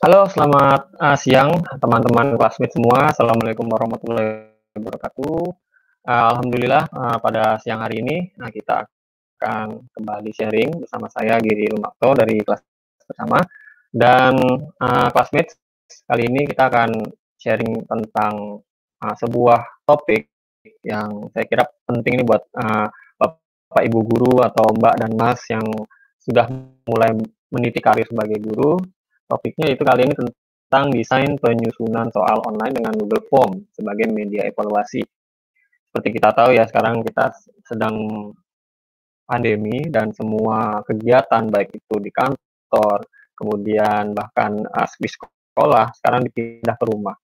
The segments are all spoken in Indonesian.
Halo, selamat uh, siang teman-teman classmate semua. Assalamualaikum warahmatullahi wabarakatuh. Uh, Alhamdulillah uh, pada siang hari ini uh, kita akan kembali sharing bersama saya Giri Lumakto dari kelas bersama dan uh, kali ini kita akan sharing tentang uh, sebuah topik yang saya kira penting ini buat uh, Bapak Ibu guru atau Mbak dan Mas yang sudah mulai meniti karir sebagai guru Topiknya itu kali ini tentang desain penyusunan soal online dengan Google Form sebagai media evaluasi. Seperti kita tahu ya, sekarang kita sedang pandemi dan semua kegiatan baik itu di kantor, kemudian bahkan uh, di sekolah sekarang dipindah ke rumah.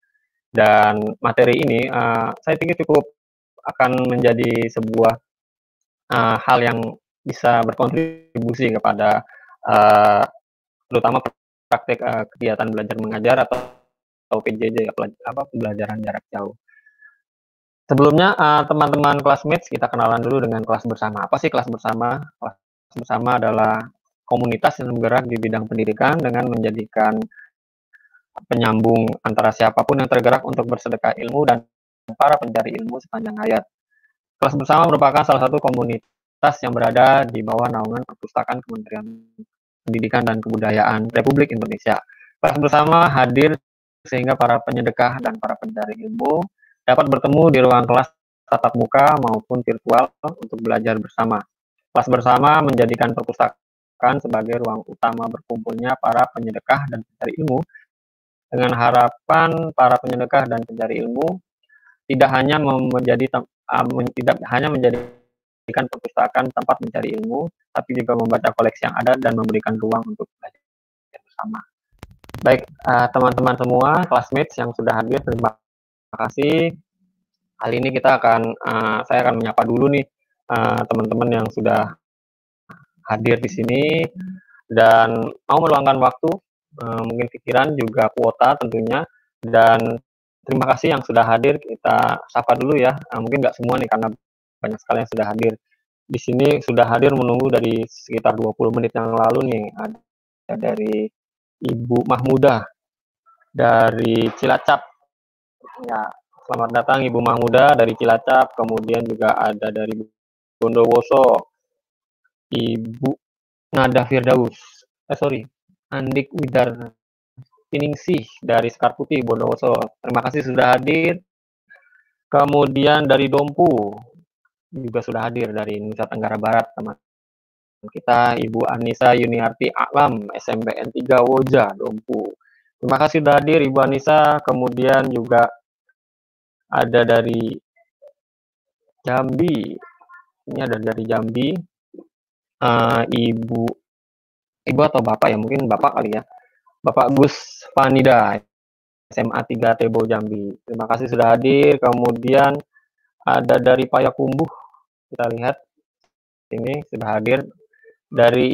Dan materi ini uh, saya pikir cukup akan menjadi sebuah uh, hal yang bisa berkontribusi kepada uh, terutama praktek uh, kegiatan belajar mengajar atau, atau PJJ apa pembelajaran jarak jauh. Sebelumnya uh, teman-teman classmates kita kenalan dulu dengan kelas bersama. Apa sih kelas bersama? Kelas bersama adalah komunitas yang bergerak di bidang pendidikan dengan menjadikan penyambung antara siapa pun yang tergerak untuk bersedekah ilmu dan para pencari ilmu sepanjang hayat. Kelas bersama merupakan salah satu komunitas yang berada di bawah naungan perpustakaan Kementerian Pendidikan dan Kebudayaan Republik Indonesia. Kelas bersama hadir sehingga para penyedekah dan para pencari ilmu dapat bertemu di ruang kelas tatap muka maupun virtual untuk belajar bersama. Kelas bersama menjadikan perpustakaan sebagai ruang utama berkumpulnya para penyedekah dan pencari ilmu dengan harapan para penyedekah dan pencari ilmu tidak hanya menjadi tidak hanya menjadi menjadikan perpustakaan tempat mencari ilmu, tapi juga membaca koleksi yang ada dan memberikan ruang untuk belajar bersama. Baik, uh, teman-teman semua, classmates yang sudah hadir, terima kasih. Kali ini kita akan, uh, saya akan menyapa dulu nih teman teman-teman yang sudah hadir di sini dan mau meluangkan waktu, uh, mungkin pikiran juga kuota tentunya dan terima kasih yang sudah hadir. Kita sapa dulu ya. Uh, mungkin nggak semua nih karena banyak sekali yang sudah hadir. Di sini sudah hadir menunggu dari sekitar 20 menit yang lalu nih, ada dari Ibu Mahmuda dari Cilacap. Ya, selamat datang Ibu Mahmuda dari Cilacap, kemudian juga ada dari Bondowoso, Ibu Nada Firdaus. Eh sorry, Andik Widar Piningsih dari Sekar Putih Bondowoso. Terima kasih sudah hadir. Kemudian dari Dompu, juga sudah hadir dari Nusa Tenggara Barat teman kita Ibu Anissa Yuniarti Alam SMPN 3 Woja Dompu. Terima kasih sudah hadir Ibu Anissa. Kemudian juga ada dari Jambi. Ini ada dari Jambi. Uh, Ibu Ibu atau Bapak ya, mungkin Bapak kali ya. Bapak Gus Fanida SMA 3 Tebo Jambi. Terima kasih sudah hadir. Kemudian ada dari Payakumbuh kita lihat ini sudah hadir dari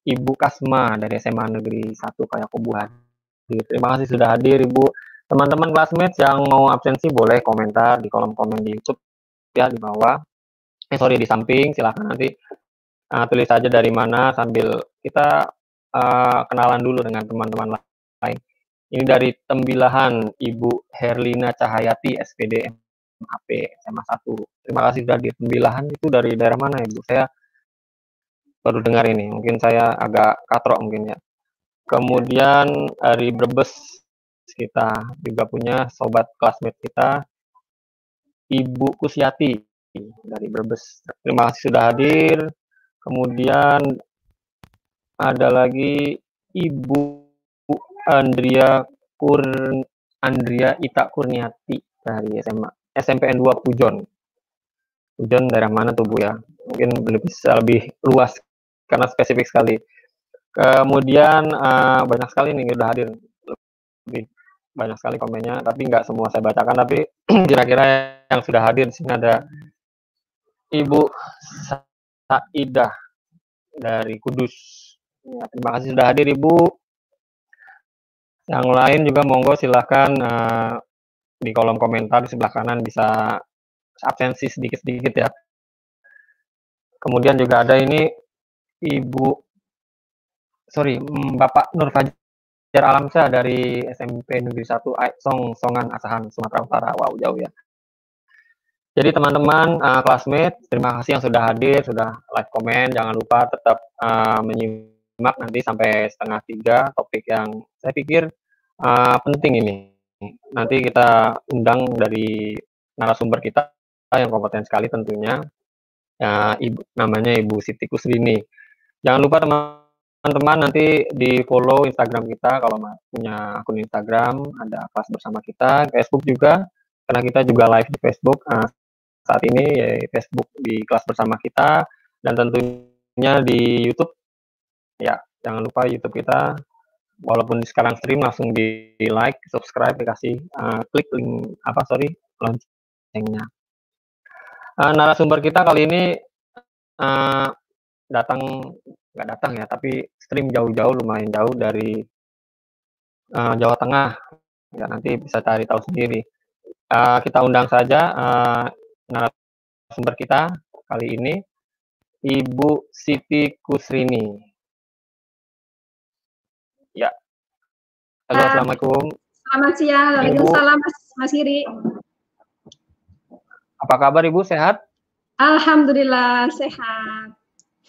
Ibu Kasma dari SMA Negeri 1 Payakumbuh hadir. Terima kasih sudah hadir Ibu. Teman-teman classmates yang mau absensi boleh komentar di kolom komen di YouTube ya di bawah. Eh sorry di samping silahkan nanti uh, tulis saja dari mana sambil kita uh, kenalan dulu dengan teman-teman lain. Ini dari Tembilahan Ibu Herlina Cahayati SPD HP SMA 1. Terima kasih sudah di pembilahan itu dari daerah mana Ibu? Saya baru dengar ini. Mungkin saya agak katrok mungkin ya. Kemudian dari Brebes kita juga punya sobat classmate kita Ibu Kusiati dari Brebes. Terima kasih sudah hadir. Kemudian ada lagi Ibu Andrea Kur Andrea Ita Kurniati dari SMA SMPN 2 Pujon. Pujon daerah mana tuh Bu ya? Mungkin lebih bisa lebih luas karena spesifik sekali. Kemudian uh, banyak sekali nih udah hadir lebih banyak sekali komennya, tapi nggak semua saya bacakan. Tapi kira-kira yang sudah hadir di sini ada Ibu Saidah dari Kudus. Ya, terima kasih sudah hadir Ibu. Yang lain juga monggo silahkan uh, di kolom komentar di sebelah kanan bisa absensi sedikit-sedikit ya. Kemudian juga ada ini Ibu sorry, Bapak Nur Fajar Alamsyah dari SMP Negeri 1 Song Songan Asahan Sumatera Utara. Wow, jauh ya. Jadi teman-teman uh, classmate, terima kasih yang sudah hadir, sudah like komen. Jangan lupa tetap uh, menyimak nanti sampai setengah tiga topik yang saya pikir uh, penting ini. Nanti kita undang dari narasumber kita yang kompeten sekali tentunya. Uh, ibu namanya Ibu Siti Kusrini. Jangan lupa teman-teman nanti di follow Instagram kita kalau punya akun Instagram ada kelas bersama kita, Facebook juga karena kita juga live di Facebook. Uh, saat ini ya Facebook di kelas bersama kita dan tentunya di YouTube ya jangan lupa YouTube kita walaupun sekarang stream langsung di, like subscribe dikasih uh, klik link apa sorry loncengnya. Uh, narasumber kita kali ini uh, datang nggak datang ya tapi stream jauh-jauh lumayan jauh dari uh, Jawa Tengah. Ya nanti bisa cari tahu sendiri. Uh, kita undang saja uh, narasumber kita kali ini Ibu Siti Kusrini. Ya. Halo, Assalamualaikum. Selamat siang. Waalaikumsalam, Mas, Mas Hiri. Apa kabar Ibu? Sehat? Alhamdulillah sehat.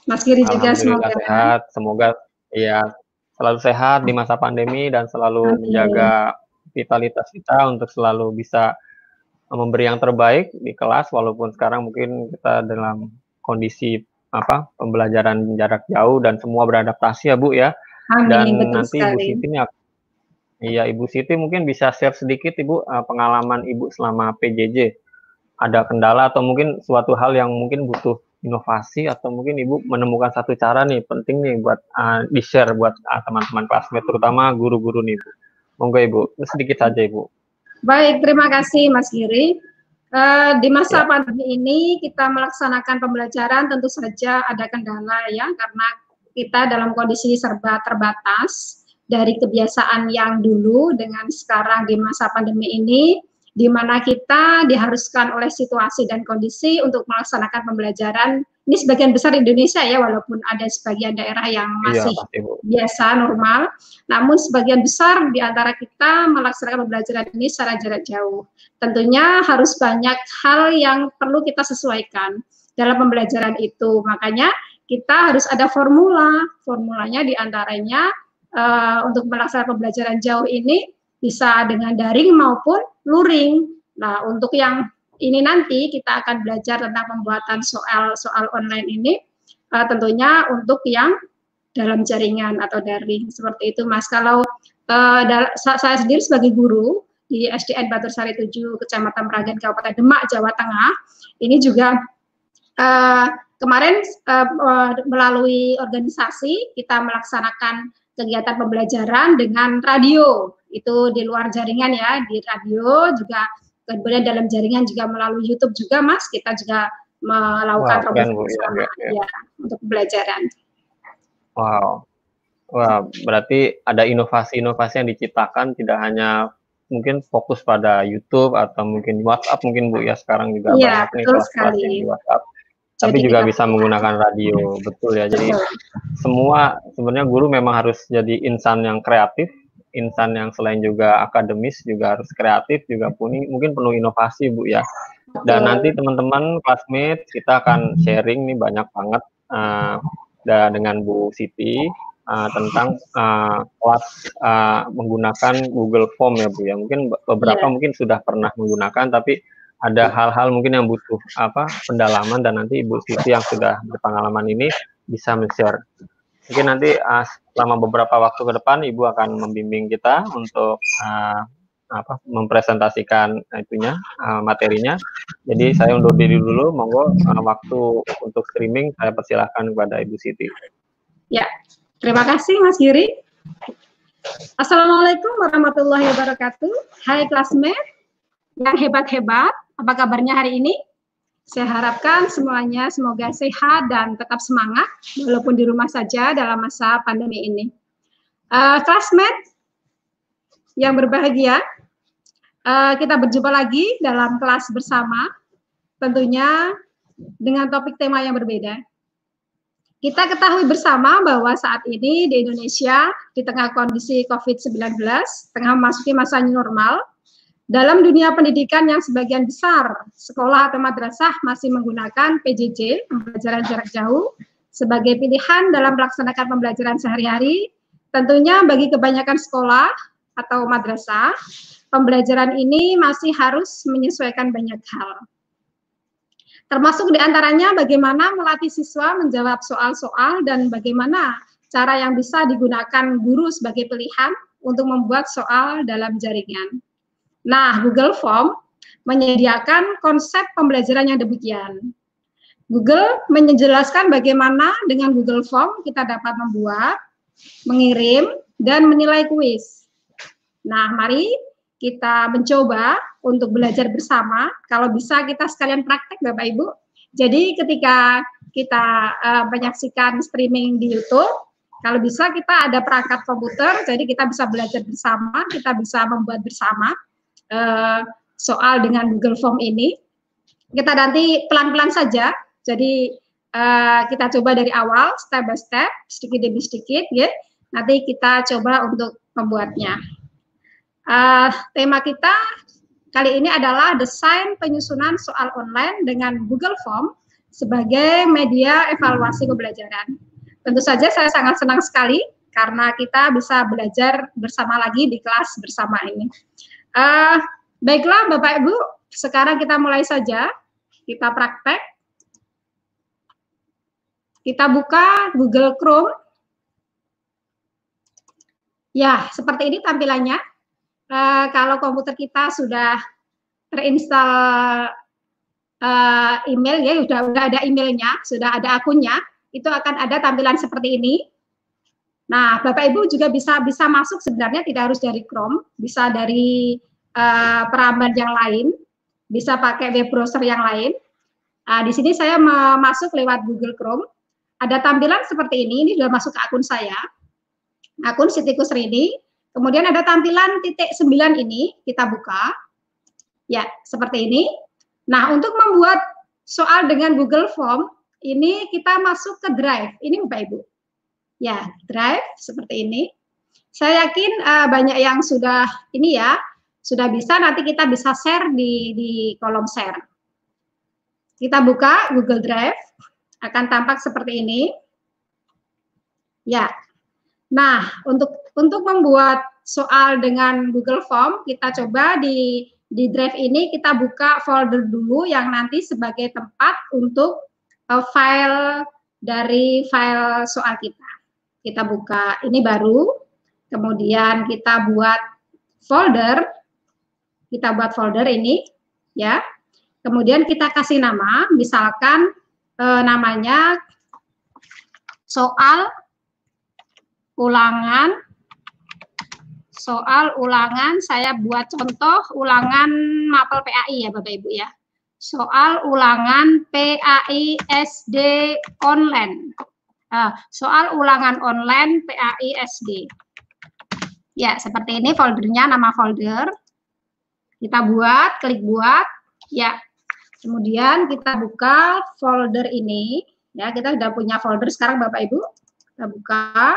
Mas Giri juga semoga sehat. Semoga ya selalu sehat di masa pandemi dan selalu Amin. menjaga vitalitas kita untuk selalu bisa memberi yang terbaik di kelas walaupun sekarang mungkin kita dalam kondisi apa pembelajaran jarak jauh dan semua beradaptasi ya Bu ya. Amin, dan nanti sekali. Ibu Siti ini Iya Ibu Siti mungkin bisa share sedikit Ibu uh, pengalaman Ibu selama PJJ. Ada kendala atau mungkin suatu hal yang mungkin butuh inovasi atau mungkin Ibu menemukan satu cara nih penting nih buat uh, di-share buat uh, teman-teman kelasnya terutama guru-guru nih Bu. Monggo Ibu, sedikit saja Ibu. Baik, terima kasih Mas Giri. Uh, di masa ya. pandemi ini kita melaksanakan pembelajaran tentu saja ada kendala ya karena kita dalam kondisi serba terbatas dari kebiasaan yang dulu dengan sekarang di masa pandemi ini di mana kita diharuskan oleh situasi dan kondisi untuk melaksanakan pembelajaran ini sebagian besar Indonesia ya walaupun ada sebagian daerah yang iya, masih iya, biasa normal. Namun sebagian besar di antara kita melaksanakan pembelajaran ini secara jarak jauh. Tentunya harus banyak hal yang perlu kita sesuaikan dalam pembelajaran itu. Makanya kita harus ada formula. Formulanya di antaranya uh, untuk melaksanakan pembelajaran jauh ini bisa dengan daring maupun luring. Nah, untuk yang ini nanti kita akan belajar tentang pembuatan soal-soal online ini uh, tentunya untuk yang dalam jaringan atau daring seperti itu Mas. Kalau uh, saya sendiri sebagai guru di SDN Batur Sari 7 Kecamatan Peragan Kabupaten Demak Jawa Tengah ini juga uh, kemarin uh, melalui organisasi kita melaksanakan kegiatan pembelajaran dengan radio itu di luar jaringan ya di radio juga kemudian dalam jaringan juga melalui YouTube juga Mas kita juga melakukan wow, bersama ya, ya, ya. untuk pembelajaran. Wow. Wah, berarti ada inovasi-inovasi yang diciptakan tidak hanya mungkin fokus pada YouTube atau mungkin WhatsApp mungkin Bu ya sekarang juga ya, banyak nih kelas-kelas yang di WhatsApp tapi juga bisa menggunakan radio. Betul ya. Jadi betul. semua sebenarnya guru memang harus jadi insan yang kreatif insan yang selain juga akademis juga harus kreatif juga puni mungkin penuh inovasi bu ya. Dan nanti teman-teman classmate kita akan sharing nih banyak banget uh, dengan Bu Siti uh, tentang uh, kelas uh, menggunakan Google Form ya Bu ya. Mungkin beberapa yeah. mungkin sudah pernah menggunakan tapi ada hal-hal mungkin yang butuh apa pendalaman dan nanti Ibu Siti yang sudah berpengalaman ini bisa men-share. Mungkin nanti uh, selama beberapa waktu ke depan Ibu akan membimbing kita untuk uh, apa mempresentasikan itunya uh, materinya. Jadi saya undur diri dulu, monggo uh, waktu untuk streaming saya persilahkan kepada Ibu Siti. Ya, terima kasih Mas Giri. Assalamualaikum warahmatullahi wabarakatuh. Hai classmate yang hebat-hebat. Apa kabarnya hari ini? Saya harapkan semuanya semoga sehat dan tetap semangat walaupun di rumah saja dalam masa pandemi ini. Uh, classmate yang berbahagia, uh, kita berjumpa lagi dalam kelas bersama, tentunya dengan topik tema yang berbeda. kita ketahui bersama bahwa saat ini di Indonesia di tengah kondisi COVID-19, tengah memasuki masa normal, dalam dunia pendidikan yang sebagian besar sekolah atau madrasah masih menggunakan PJJ, pembelajaran jarak jauh, sebagai pilihan dalam melaksanakan pembelajaran sehari-hari, tentunya bagi kebanyakan sekolah atau madrasah, pembelajaran ini masih harus menyesuaikan banyak hal Termasuk di antaranya bagaimana melatih siswa menjawab soal-soal dan bagaimana cara yang bisa digunakan guru sebagai pilihan untuk membuat soal dalam jaringan. Nah, Google Form menyediakan konsep pembelajaran yang demikian. Google menjelaskan bagaimana dengan Google Form kita dapat membuat, mengirim, dan menilai kuis. Nah, mari kita mencoba untuk belajar bersama. Kalau bisa kita sekalian praktek Bapak Ibu. Jadi ketika kita uh, menyaksikan streaming di YouTube, kalau bisa kita ada perangkat komputer, jadi kita bisa belajar bersama, kita bisa membuat bersama uh, soal dengan Google Form ini. Kita nanti pelan-pelan saja, jadi uh, kita coba dari awal, step by step, sedikit demi sedikit, ya. Nanti kita coba untuk membuatnya. Uh, tema kita kali ini adalah desain penyusunan soal online dengan Google Form sebagai media evaluasi pembelajaran. Tentu saja saya sangat senang sekali karena kita bisa belajar bersama lagi di kelas bersama ini. Uh, baiklah Bapak Ibu, sekarang kita mulai saja. Kita praktek. Kita buka Google Chrome. Ya, seperti ini tampilannya uh, kalau komputer kita sudah terinstall uh, email ya, sudah sudah ada emailnya, sudah ada akunnya, itu akan ada tampilan seperti ini. Nah, Bapak Ibu juga bisa bisa masuk sebenarnya tidak harus dari Chrome, bisa dari uh, peramban yang lain, bisa pakai web browser yang lain. Nah, di sini saya masuk lewat Google Chrome. Ada tampilan seperti ini, ini sudah masuk ke akun saya, akun Sitikus Rini. Kemudian ada tampilan titik 9 ini, kita buka. Ya, seperti ini. Nah, untuk membuat soal dengan Google Form, ini kita masuk ke Drive. Ini Bapak Ibu. Ya, Drive seperti ini. Saya yakin uh, banyak yang sudah ini ya, sudah bisa nanti kita bisa share di di kolom share. Kita buka Google Drive, akan tampak seperti ini. Ya. Nah, untuk untuk membuat soal dengan Google Form, kita coba di di drive ini kita buka folder dulu yang nanti sebagai tempat untuk uh, file dari file soal kita. Kita buka ini baru, kemudian kita buat folder, kita buat folder ini, ya. Kemudian kita kasih nama, misalkan uh, namanya soal ulangan soal ulangan saya buat contoh ulangan mapel PAI ya Bapak Ibu ya. Soal ulangan PAI SD online. Uh, soal ulangan online PAI SD. Ya, seperti ini foldernya, nama folder. Kita buat, klik buat. Ya, kemudian kita buka folder ini. Ya, kita sudah punya folder sekarang Bapak Ibu. Kita buka.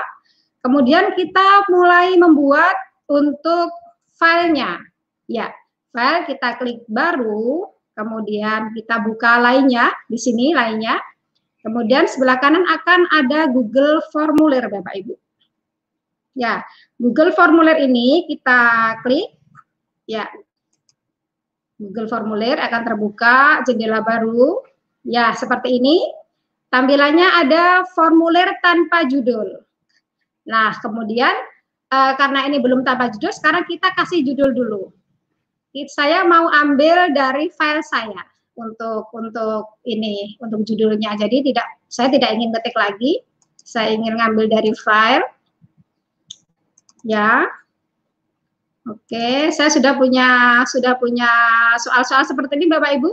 Kemudian kita mulai membuat untuk filenya. Ya, file kita klik baru, kemudian kita buka lainnya, di sini lainnya. Kemudian sebelah kanan akan ada Google Formulir Bapak Ibu. Ya, Google Formulir ini kita klik, ya, Google Formulir akan terbuka jendela baru. Ya, seperti ini. Tampilannya ada formulir tanpa judul. Nah, kemudian uh, karena ini belum tanpa judul, sekarang kita kasih judul dulu. Saya mau ambil dari file saya untuk untuk ini untuk judulnya. Jadi tidak saya tidak ingin ketik lagi. Saya ingin ngambil dari file. Ya. Oke, saya sudah punya sudah punya soal-soal seperti ini Bapak Ibu.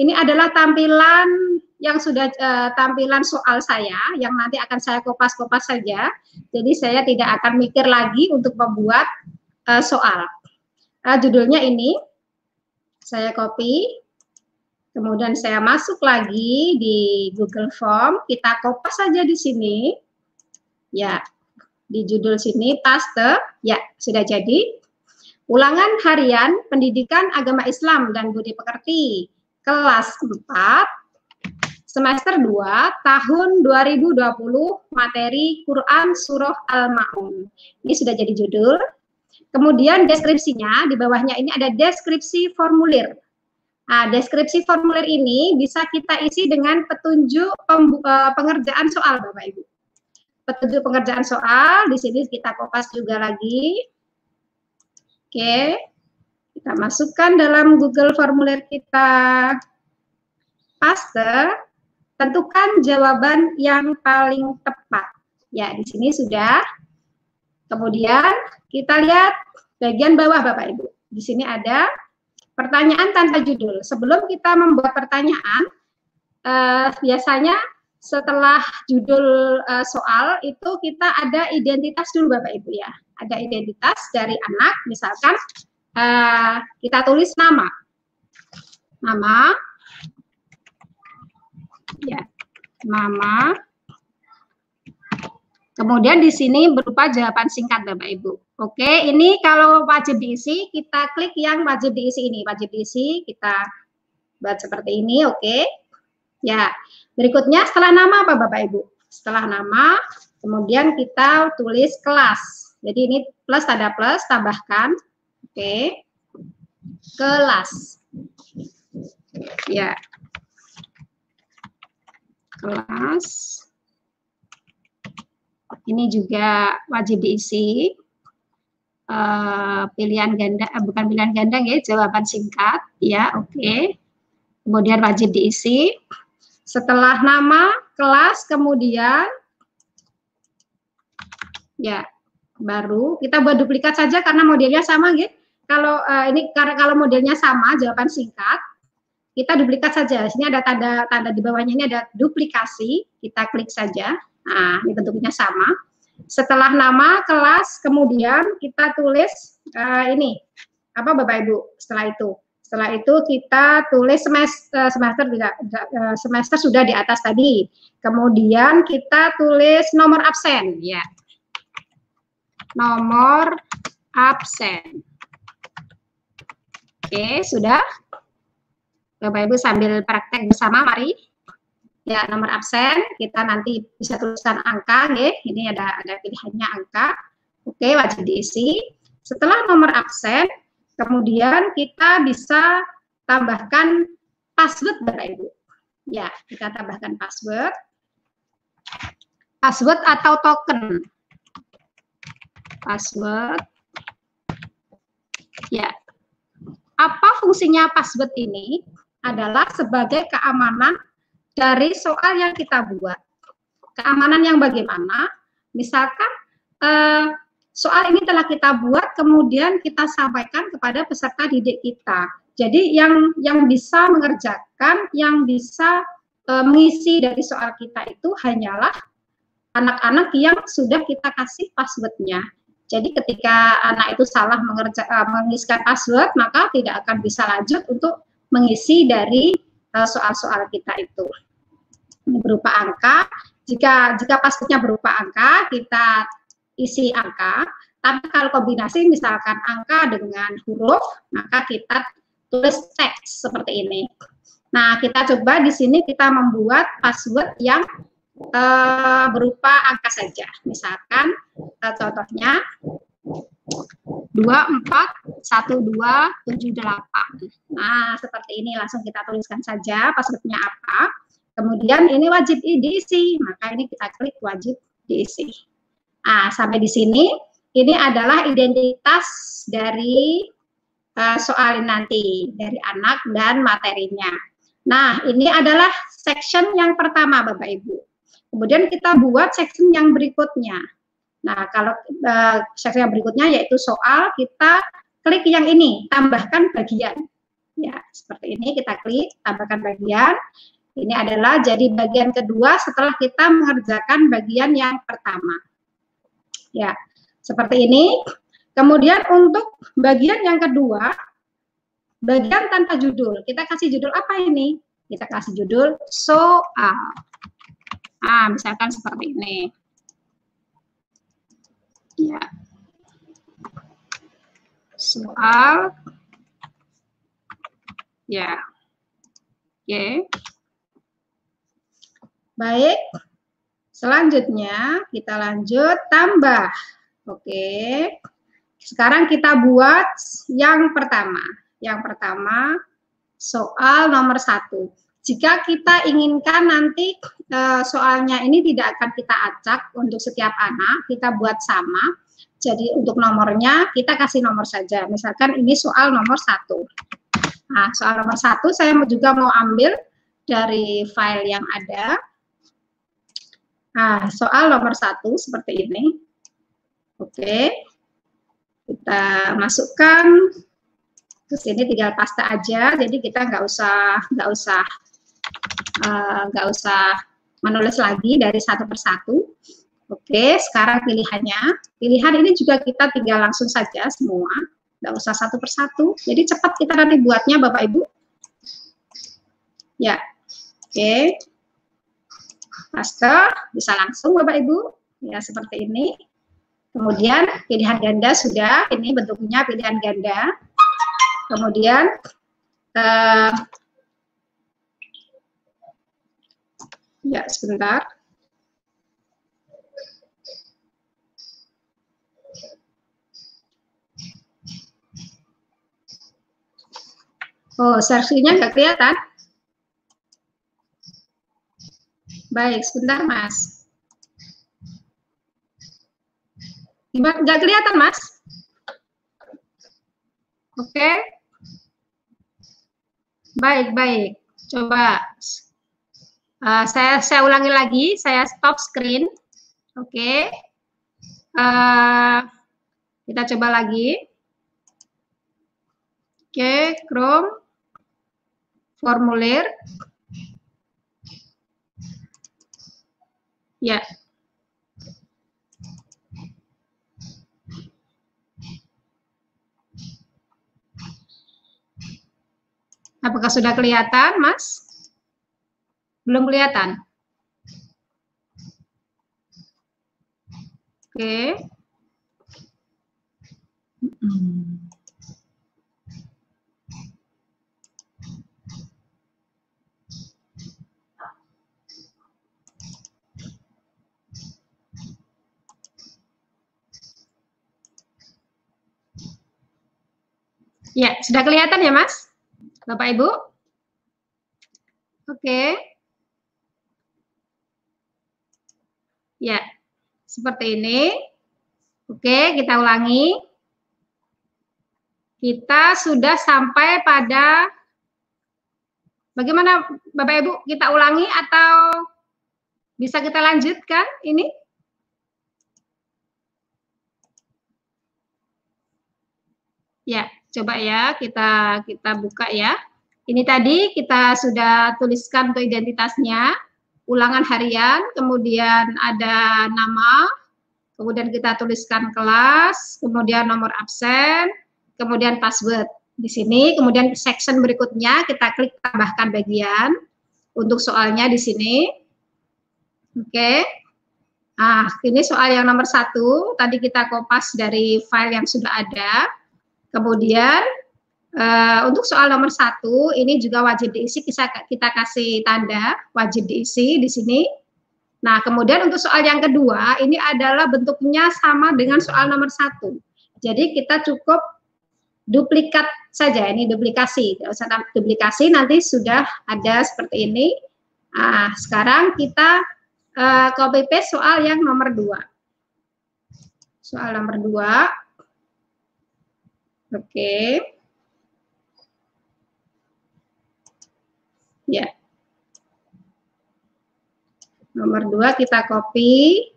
Ini adalah tampilan yang sudah uh, tampilan soal saya yang nanti akan saya kopas-kopas saja. Jadi saya tidak akan mikir lagi untuk membuat uh, soal. Uh, judulnya ini saya copy. Kemudian saya masuk lagi di Google Form, kita kopas saja di sini. Ya, di judul sini paste, ya sudah jadi. Ulangan harian Pendidikan Agama Islam dan Budi Pekerti kelas 4 semester 2 tahun 2020 materi Quran Surah Al-Ma'un. Ini sudah jadi judul. Kemudian deskripsinya di bawahnya ini ada deskripsi formulir. Nah, deskripsi formulir ini bisa kita isi dengan petunjuk eh, pengerjaan soal Bapak Ibu. Petunjuk pengerjaan soal di sini kita kopas juga lagi. Oke. Kita masukkan dalam Google formulir kita. Paste, tentukan jawaban yang paling tepat. Ya, di sini sudah. Kemudian kita lihat bagian bawah Bapak Ibu. Di sini ada pertanyaan tanpa judul. Sebelum kita membuat pertanyaan, uh, biasanya setelah judul uh, soal itu kita ada identitas dulu Bapak Ibu ya. Ada identitas dari anak, misalkan uh, kita tulis nama. Nama, ya, nama. Kemudian di sini berupa jawaban singkat Bapak Ibu. Oke, ini kalau wajib diisi, kita klik yang wajib diisi ini. Wajib diisi, kita buat seperti ini, oke. Ya, berikutnya setelah nama apa Bapak Ibu? Setelah nama, kemudian kita tulis kelas. Jadi ini plus tanda plus, tambahkan. Oke. Kelas. Ya. Kelas. Ini juga wajib diisi uh, pilihan ganda, uh, bukan pilihan ganda ya, jawaban singkat, ya, oke. Okay. Kemudian wajib diisi. Setelah nama, kelas, kemudian ya baru kita buat duplikat saja karena modelnya sama gitu. Kalau uh, ini karena kalau modelnya sama, jawaban singkat, kita duplikat saja. Sini ada tanda tanda di bawahnya ini ada duplikasi, kita klik saja. Nah, ini bentuknya sama setelah nama kelas kemudian kita tulis uh, ini apa Bapak Ibu setelah itu. Setelah itu kita tulis semester semester tidak eh, semester sudah di atas tadi. Kemudian kita tulis nomor absen ya. Nomor absen. Oke sudah? Bapak Ibu sambil praktek bersama mari ya nomor absen kita nanti bisa tuliskan angka nih ini ada ada pilihannya angka. Oke wajib diisi. Setelah nomor absen kemudian kita bisa tambahkan password Bapak Ibu. Ya kita tambahkan password. Password atau token. Password. Ya. Apa fungsinya password ini? Adalah sebagai keamanan dari soal yang kita buat. Keamanan yang bagaimana? Misalkan eh, soal ini telah kita buat, kemudian kita sampaikan kepada peserta didik kita. Jadi yang yang bisa mengerjakan, yang bisa eh, mengisi dari soal kita itu hanyalah anak-anak yang sudah kita kasih passwordnya. Jadi ketika anak itu salah mengerja, uh, mengisikan password, maka tidak akan bisa lanjut untuk mengisi dari Eh, soal-soal kita itu. Berupa angka. Jika jika passwordnya berupa angka, kita isi angka. Tapi kalau kombinasi misalkan angka dengan huruf, maka kita tulis teks seperti ini. Nah, kita coba di sini kita membuat password yang uh, berupa angka saja. Misalkan uh, contohnya dua empat satu dua tujuh delapan. Nah seperti ini langsung kita tuliskan saja passwordnya apa. Kemudian ini wajib diisi, maka ini kita klik wajib diisi. Nah sampai di sini ini adalah identitas dari uh, soal nanti dari anak dan materinya. Nah ini adalah section yang pertama Bapak Ibu. Kemudian kita buat section yang berikutnya. Nah, kalau uh, seksi yang berikutnya yaitu soal, kita klik yang ini, tambahkan bagian. Ya, seperti ini kita klik, tambahkan bagian. Ini adalah jadi bagian kedua setelah kita mengerjakan bagian yang pertama. Ya, seperti ini. Kemudian untuk bagian yang kedua, bagian tanpa judul. Kita kasih judul apa ini? kita kasih judul soal. Ah, misalkan seperti ini. Ya. Soal. Ya. Oke. Baik. Selanjutnya kita lanjut tambah. Oke. Sekarang kita buat yang pertama. Yang pertama soal nomor satu. Jika kita inginkan nanti uh, soalnya ini tidak akan kita acak untuk setiap anak, kita buat sama. Jadi untuk nomornya kita kasih nomor saja. Misalkan ini soal nomor satu. Nah, soal nomor satu saya juga mau ambil dari file yang ada. Nah, soal nomor satu seperti ini. Oke, kita masukkan. Ke sini tinggal pasta aja. Jadi kita nggak usah nggak usah eh, nggak uh, usah menulis lagi dari satu persatu. Oke sekarang pilihannya. Pilihan ini juga kita tinggal langsung saja semua. Nggak usah satu persatu. Jadi cepat kita nanti buatnya bapak ibu. Ya. Oke paste bisa langsung bapak ibu ya seperti ini kemudian pilihan ganda sudah ini bentuknya pilihan ganda Kemudian uh, ya sebentar. Oh, sersinya nggak kelihatan? Baik, sebentar, Mas. Nggak kelihatan, Mas? Oke. Baik, baik. Coba uh, saya saya ulangi lagi, saya stop screen. Oke. Uh, kita coba lagi. Oke, Chrome formulir. Ya, Apakah sudah kelihatan, Mas? Belum kelihatan? Oke. Ya, sudah kelihatan ya, Mas? Bapak Ibu? Oke. Ya, seperti ini. Oke, kita ulangi. Kita sudah sampai pada bagaimana Bapak Ibu? Kita ulangi atau bisa kita lanjutkan ini? Ya, Coba ya kita kita buka ya. Ini tadi kita sudah tuliskan untuk identitasnya, ulangan harian, kemudian ada nama, kemudian kita tuliskan kelas, kemudian nomor absen, kemudian password. Di sini, kemudian section berikutnya kita klik tambahkan bagian untuk soalnya di sini. Oke. Okay. Nah, ini soal yang nomor satu. Tadi kita kopas dari file yang sudah ada. Kemudian uh, untuk soal nomor satu ini juga wajib diisi kita, kita kasih tanda wajib diisi di sini. Nah kemudian untuk soal yang kedua ini adalah bentuknya sama dengan soal nomor satu. Jadi kita cukup duplikat saja ini duplikasi duplikasi nanti sudah ada seperti ini. Nah sekarang kita uh, copy paste soal yang nomor dua. Soal nomor dua Oke. Ya. Nomor dua kita copy.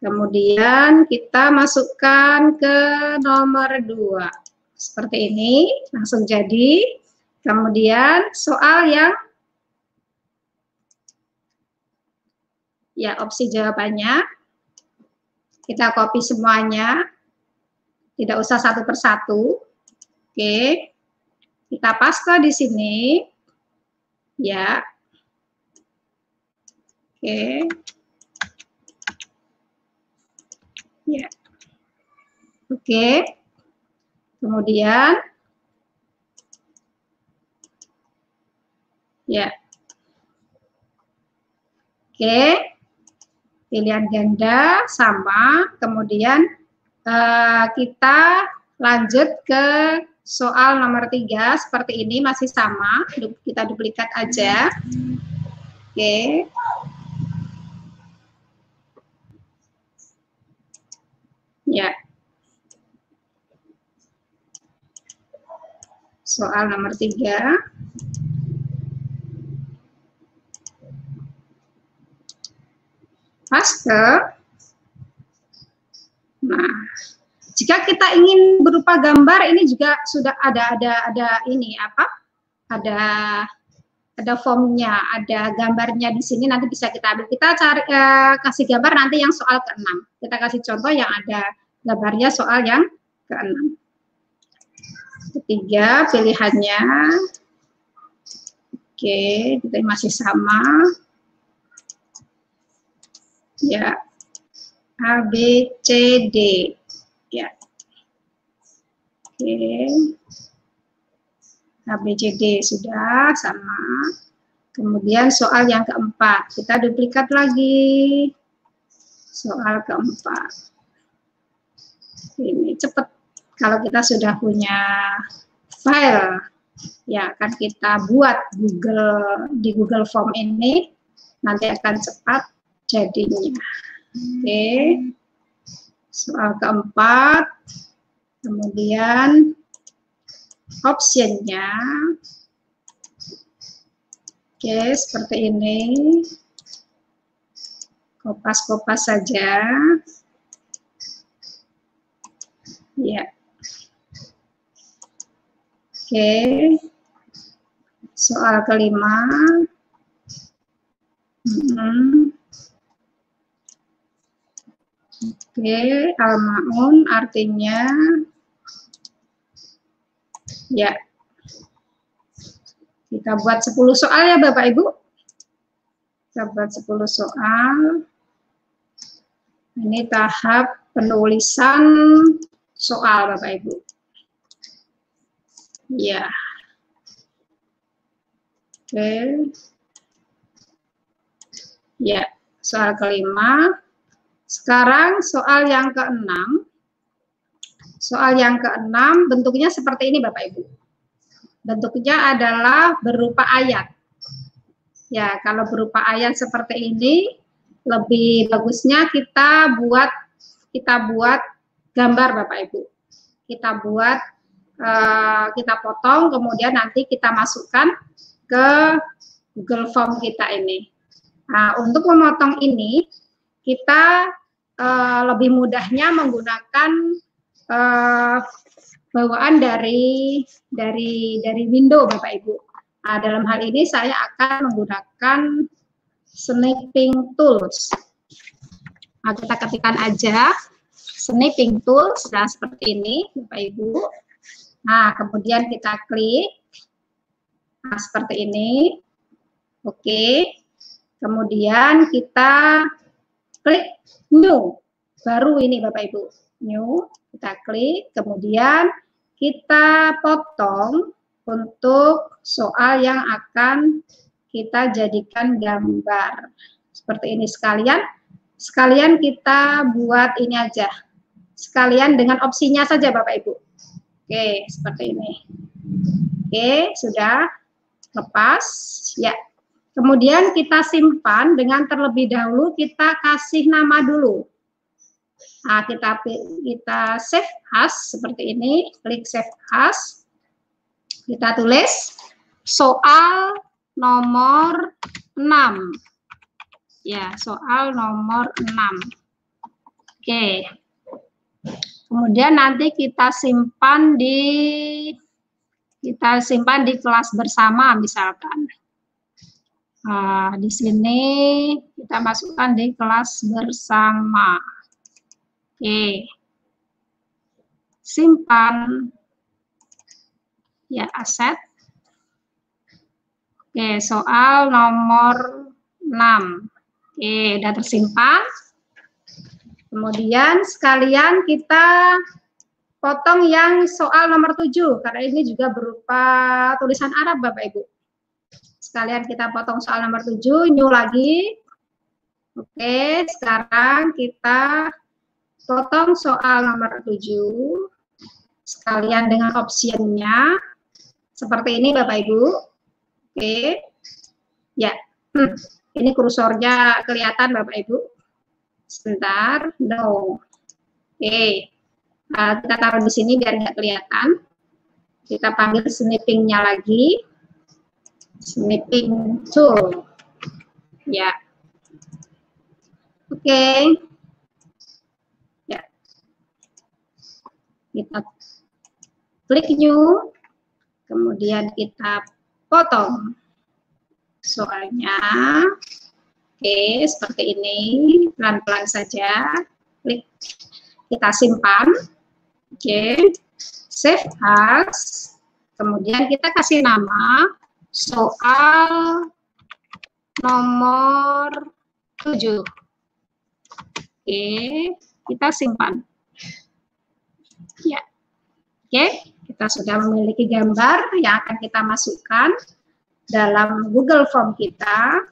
Kemudian kita masukkan ke nomor dua. Seperti ini, langsung jadi. Kemudian soal yang ya opsi jawabannya kita copy semuanya tidak usah satu persatu. Oke. Kita paste di sini. Ya. Oke. Ya. Oke. Kemudian ya. Oke. Pilihan ganda sama, kemudian uh, kita lanjut ke soal nomor tiga seperti ini masih sama, kita duplikat aja. Oke. Ya. Soal nomor tiga. Master. Nah, jika kita ingin berupa gambar, ini juga sudah ada ada ada ini apa? Ada ada formnya, ada gambarnya di sini nanti bisa kita ambil. Kita cari eh, kasih gambar nanti yang soal ke-6. Kita kasih contoh yang ada gambarnya soal yang ke-6. Ketiga, pilihannya Oke, kita masih sama. Ya. A B C D. Ya. Oke. ABCD sudah sama. Kemudian soal yang keempat, kita duplikat lagi. Soal keempat. Ini cepat. Kalau kita sudah punya file, ya akan kita buat Google di Google Form ini, nanti akan cepat jadinya. Oke. Soal keempat, Kemudian optionnya, oke seperti ini, kopas-kopas saja. Ya. Oke. Soal kelima. Hmm. Oke, al-ma'un artinya ya. Kita buat 10 soal ya Bapak Ibu. Kita buat 10 soal. Ini tahap penulisan soal Bapak Ibu. Ya. Oke. Ya, soal kelima. Sekarang soal yang keenam. Soal yang keenam bentuknya seperti ini Bapak Ibu. Bentuknya adalah berupa ayat. Ya, kalau berupa ayat seperti ini lebih bagusnya kita buat kita buat gambar Bapak Ibu. Kita buat uh, kita potong kemudian nanti kita masukkan ke Google Form kita ini. Nah, untuk memotong ini kita uh, lebih mudahnya menggunakan uh, bawaan dari dari dari window Bapak Ibu. Nah, dalam hal ini saya akan menggunakan sniping tools. Nah, kita ketikkan aja sniping tools nah seperti ini Bapak Ibu. Nah, kemudian kita klik. Nah, seperti ini. Oke. Kemudian kita klik new. Baru ini Bapak Ibu. New kita klik. Kemudian kita potong untuk soal yang akan kita jadikan gambar. Seperti ini sekalian. Sekalian kita buat ini aja. Sekalian dengan opsinya saja Bapak Ibu. Oke seperti ini. Oke sudah. Lepas. Ya Kemudian kita simpan dengan terlebih dahulu kita kasih nama dulu. Nah, kita kita save as seperti ini, klik save as. Kita tulis soal nomor 6. Ya, soal nomor 6. Oke. Kemudian nanti kita simpan di kita simpan di kelas bersama misalkan. Nah, di sini kita masukkan di kelas bersama. Oke. Simpan. Ya, aset. Oke, soal nomor 6. Oke, udah tersimpan. Kemudian sekalian kita potong yang soal nomor 7, karena ini juga berupa tulisan Arab Bapak Ibu. Sekalian kita potong soal nomor 7, new lagi. Oke, sekarang kita potong soal nomor 7, sekalian dengan opsinya. Seperti ini Bapak Ibu. Oke. Ya. Hmm. Ini kursornya kelihatan Bapak Ibu. Sebentar. No. Oke. Nah, kita taruh di sini biar nggak kelihatan. Kita panggil snippingnya lagi. Snipping tool. Ya. Oke. Ya. Kita klik new. Kemudian kita potong. Soalnya, oke, seperti ini, pelan-pelan saja. Klik, kita simpan. Oke, save as. Kemudian kita kasih nama soal nomor 7. Oke, kita simpan. Ya. Oke kita sudah memiliki gambar yang akan kita masukkan dalam Google Form kita.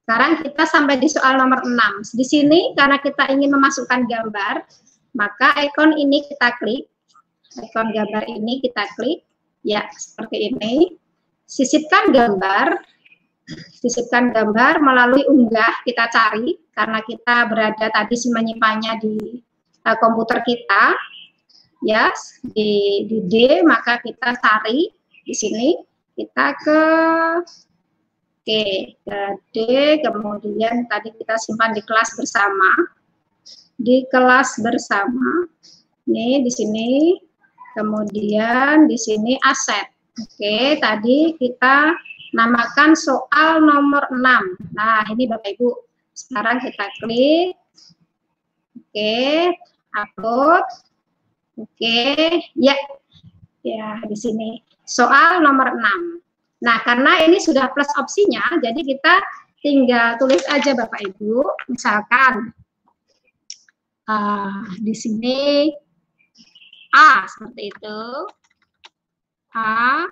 Sekarang kita sampai di soal nomor 6. Di sini karena kita ingin memasukkan gambar, maka ikon ini kita klik. Ikon gambar ini kita klik. Ya, seperti ini. Sisipkan gambar. Sisipkan gambar melalui unggah kita cari karena kita berada tadi menyimpannya di uh, komputer kita ya di, di D maka kita cari di sini kita ke oke ke D kemudian tadi kita simpan di kelas bersama di kelas bersama ini di sini kemudian di sini aset oke tadi kita namakan soal nomor 6 nah ini Bapak Ibu sekarang kita klik oke upload Oke, ya. Ya, di sini. Soal nomor 6. Nah, karena ini sudah plus opsinya, jadi kita tinggal tulis aja Bapak Ibu. Misalkan uh, di sini A seperti itu. A,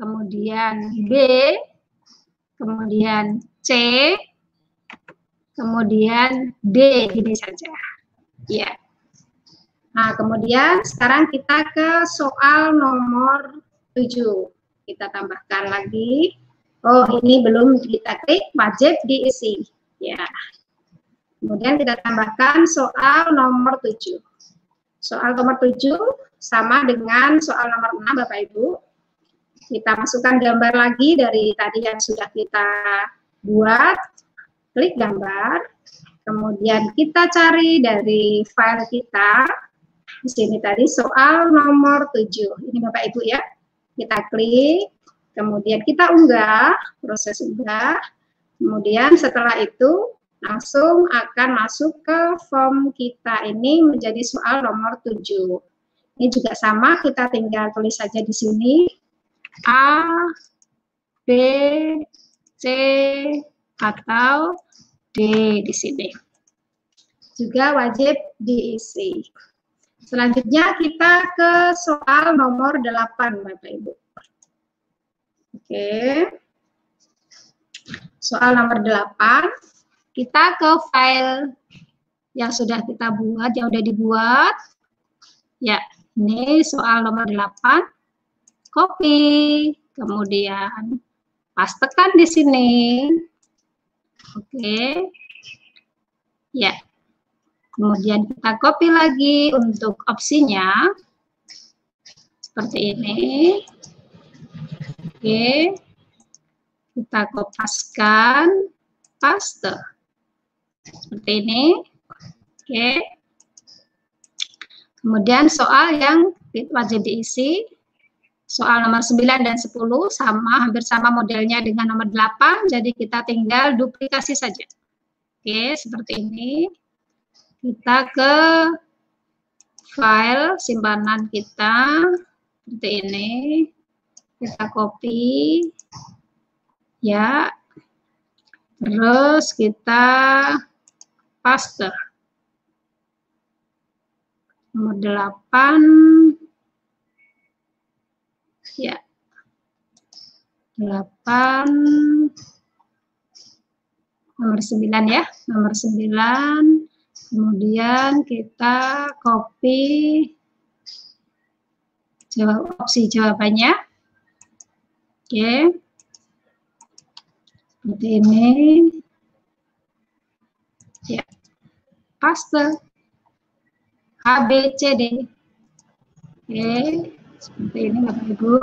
kemudian B, kemudian C, kemudian D, ini saja. Ya. Nah, kemudian sekarang kita ke soal nomor 7. Kita tambahkan lagi. Oh, ini belum kita klik, wajib diisi. Ya. Kemudian kita tambahkan soal nomor 7. Soal nomor 7 sama dengan soal nomor 6 Bapak Ibu. Kita masukkan gambar lagi dari tadi yang sudah kita buat. Klik gambar. Kemudian kita cari dari file kita di sini tadi soal nomor 7. Ini Bapak Ibu ya. Kita klik, kemudian kita unggah, proses unggah. Kemudian setelah itu langsung akan masuk ke form kita ini menjadi soal nomor 7. Ini juga sama, kita tinggal tulis saja di sini. A, B, C, atau D di sini. Juga wajib diisi. Selanjutnya kita ke soal nomor 8, Bapak Ibu. Oke. Soal nomor 8, kita ke file yang sudah kita buat, yang sudah dibuat. Ya, ini soal nomor 8. Copy, kemudian pastekan di sini. Oke. Ya, Kemudian kita copy lagi untuk opsinya. Seperti ini. Oke. Kita kopaskan, paste. Seperti ini. Oke. Kemudian soal yang wajib diisi, soal nomor 9 dan 10 sama, hampir sama modelnya dengan nomor 8, jadi kita tinggal duplikasi saja. Oke, seperti ini. Kita ke file simpanan kita seperti ini. Kita copy ya. Terus kita paste nomor 8 ya. 8 nomor 9 ya. Nomor 9 kemudian kita copy. Jawab opsi jawabannya. Oke. Seperti ini. Ya. Paste A B C D. Oke seperti ini Bapak Ibu.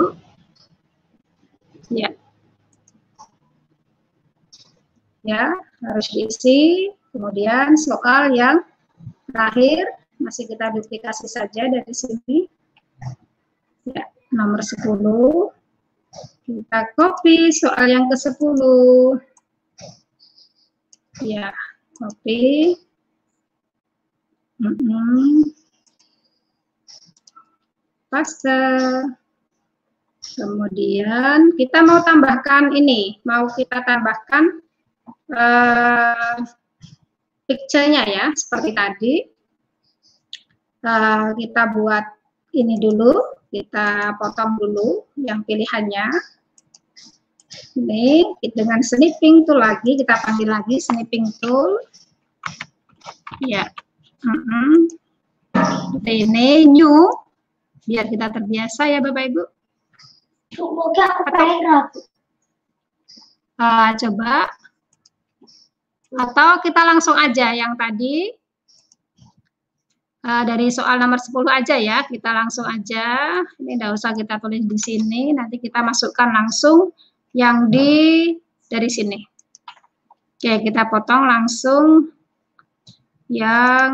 Ya. Ya harus diisi. Kemudian soal yang terakhir masih kita duplikasi saja dari sini. Ya nomor 10 kita copy soal yang ke 10 ya copy paste kemudian kita mau tambahkan ini mau kita tambahkan uh, picture-nya ya, seperti tadi. Uh, kita buat ini dulu, kita potong dulu yang pilihannya. Ini dengan snipping tool lagi, kita panggil lagi snipping tool. Ya, -uh. ini new, biar kita terbiasa ya Bapak Ibu. Atau, uh, coba atau kita langsung aja yang tadi uh, dari soal nomor 10 aja ya, kita langsung aja. Ini tidak usah kita tulis di sini, nanti kita masukkan langsung yang di dari sini. Oke, kita potong langsung yang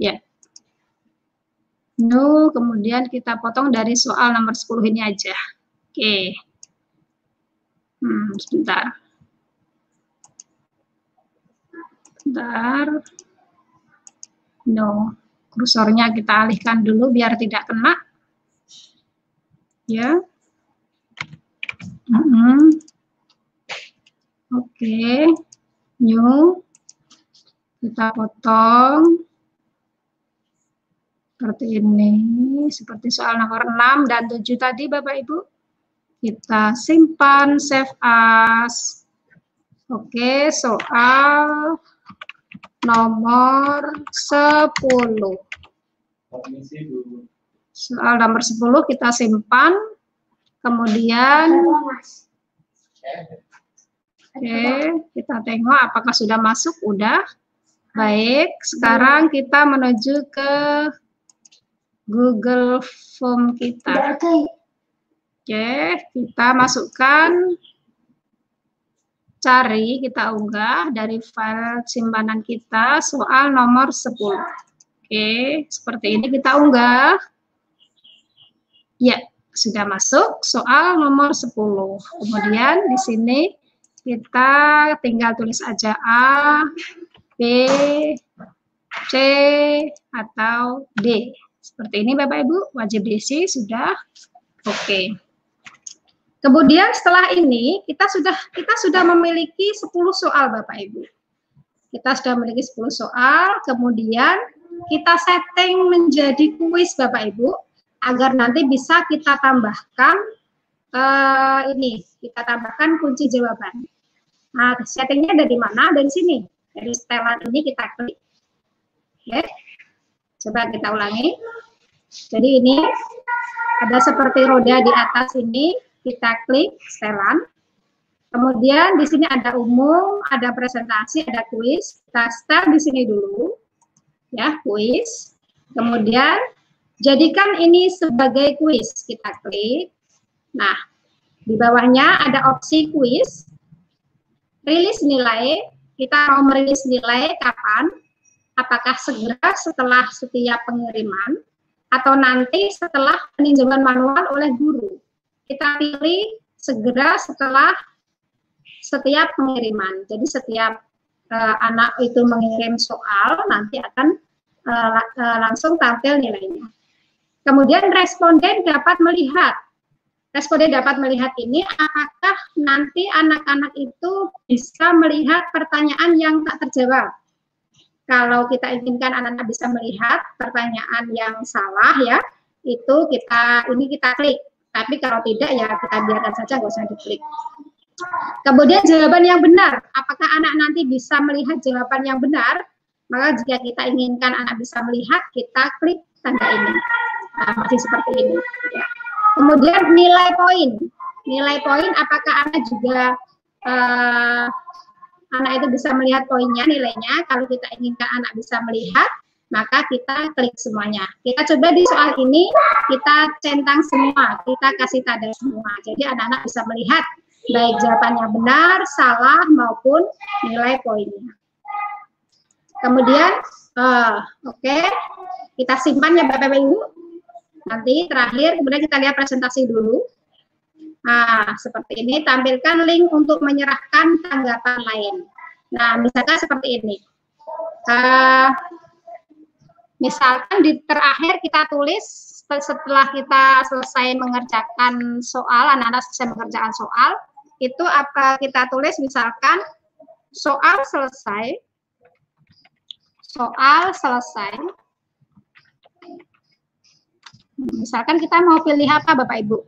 ya. No, kemudian kita potong dari soal nomor 10 ini aja. Oke. Hmm, sebentar. Bentar. No. Kursornya kita alihkan dulu biar tidak kena. Ya. Mm -hmm. Oke. Okay. New. Kita potong. Seperti ini. Seperti soal nomor 6 dan 7 tadi Bapak Ibu. Kita simpan, save as. Oke, soal nomor 10. Soal nomor 10 kita simpan. Kemudian Oke, kita tengok apakah sudah masuk. Udah. Baik, sekarang kita menuju ke Google Form kita. Oke, kita masukkan cari, kita unggah dari file simpanan kita soal nomor 10. Oke, seperti ini kita unggah. Ya, sudah masuk soal nomor 10. Kemudian di sini kita tinggal tulis aja A, B, C, atau D. Seperti ini Bapak Ibu, wajib diisi sudah. Oke. Kemudian setelah ini kita sudah kita sudah memiliki 10 soal Bapak Ibu. Kita sudah memiliki 10 soal, kemudian kita setting menjadi kuis Bapak Ibu agar nanti bisa kita tambahkan uh, ini, kita tambahkan kunci jawaban. Nah, settingnya dari mana? Dari sini. Dari setelan ini kita klik. Oke. Coba kita ulangi. Jadi ini ada seperti roda di atas ini, kita klik setelan. Kemudian di sini ada umum, ada presentasi, ada kuis. Kita start di sini dulu, ya kuis. Kemudian jadikan ini sebagai kuis. Kita klik. Nah, di bawahnya ada opsi kuis. Rilis nilai. Kita mau merilis nilai kapan? Apakah segera setelah setiap pengiriman atau nanti setelah peninjauan manual oleh guru? kita pilih segera setelah setiap pengiriman. Jadi setiap uh, anak itu mengirim soal nanti akan uh, uh, langsung tampil nilainya. Kemudian responden dapat melihat responden dapat melihat ini, apakah nanti anak-anak itu bisa melihat pertanyaan yang tak terjawab? Kalau kita inginkan anak-anak bisa melihat pertanyaan yang salah ya, itu kita ini kita klik. Tapi kalau tidak ya kita biarkan saja, nggak usah diklik. Kemudian jawaban yang benar, apakah anak nanti bisa melihat jawaban yang benar? Maka jika kita inginkan anak bisa melihat, kita klik tanda ini. Nah, masih seperti ini. Ya. Kemudian nilai poin. Nilai poin apakah anak juga uh, anak itu bisa melihat poinnya, nilainya. Kalau kita inginkan anak bisa melihat, maka kita klik semuanya. Kita coba di soal ini, kita centang semua, kita kasih tanda semua. Jadi anak-anak bisa melihat baik jawabannya benar, salah maupun nilai poinnya. Kemudian, uh, oke, okay, kita simpan ya Bapak Ibu. Nanti terakhir, kemudian kita lihat presentasi dulu. Nah, seperti ini, tampilkan link untuk menyerahkan tanggapan lain. Nah, misalkan seperti ini. Uh, misalkan di terakhir kita tulis setelah kita selesai mengerjakan soal, anak-anak selesai mengerjakan soal, itu apa kita tulis misalkan soal selesai soal selesai misalkan kita mau pilih apa Bapak Ibu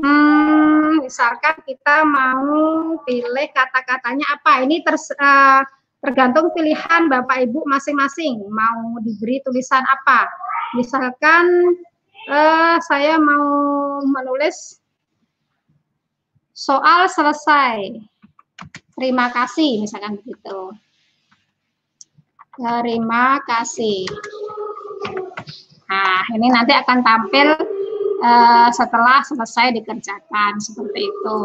hmm, misalkan kita mau pilih kata-katanya apa ini ter, uh, eh, tergantung pilihan Bapak Ibu masing-masing mau diberi tulisan apa misalkan uh, saya mau menulis soal selesai. Terima kasih, misalkan begitu. Terima kasih. Nah, ini nanti akan tampil uh, setelah selesai dikerjakan seperti itu.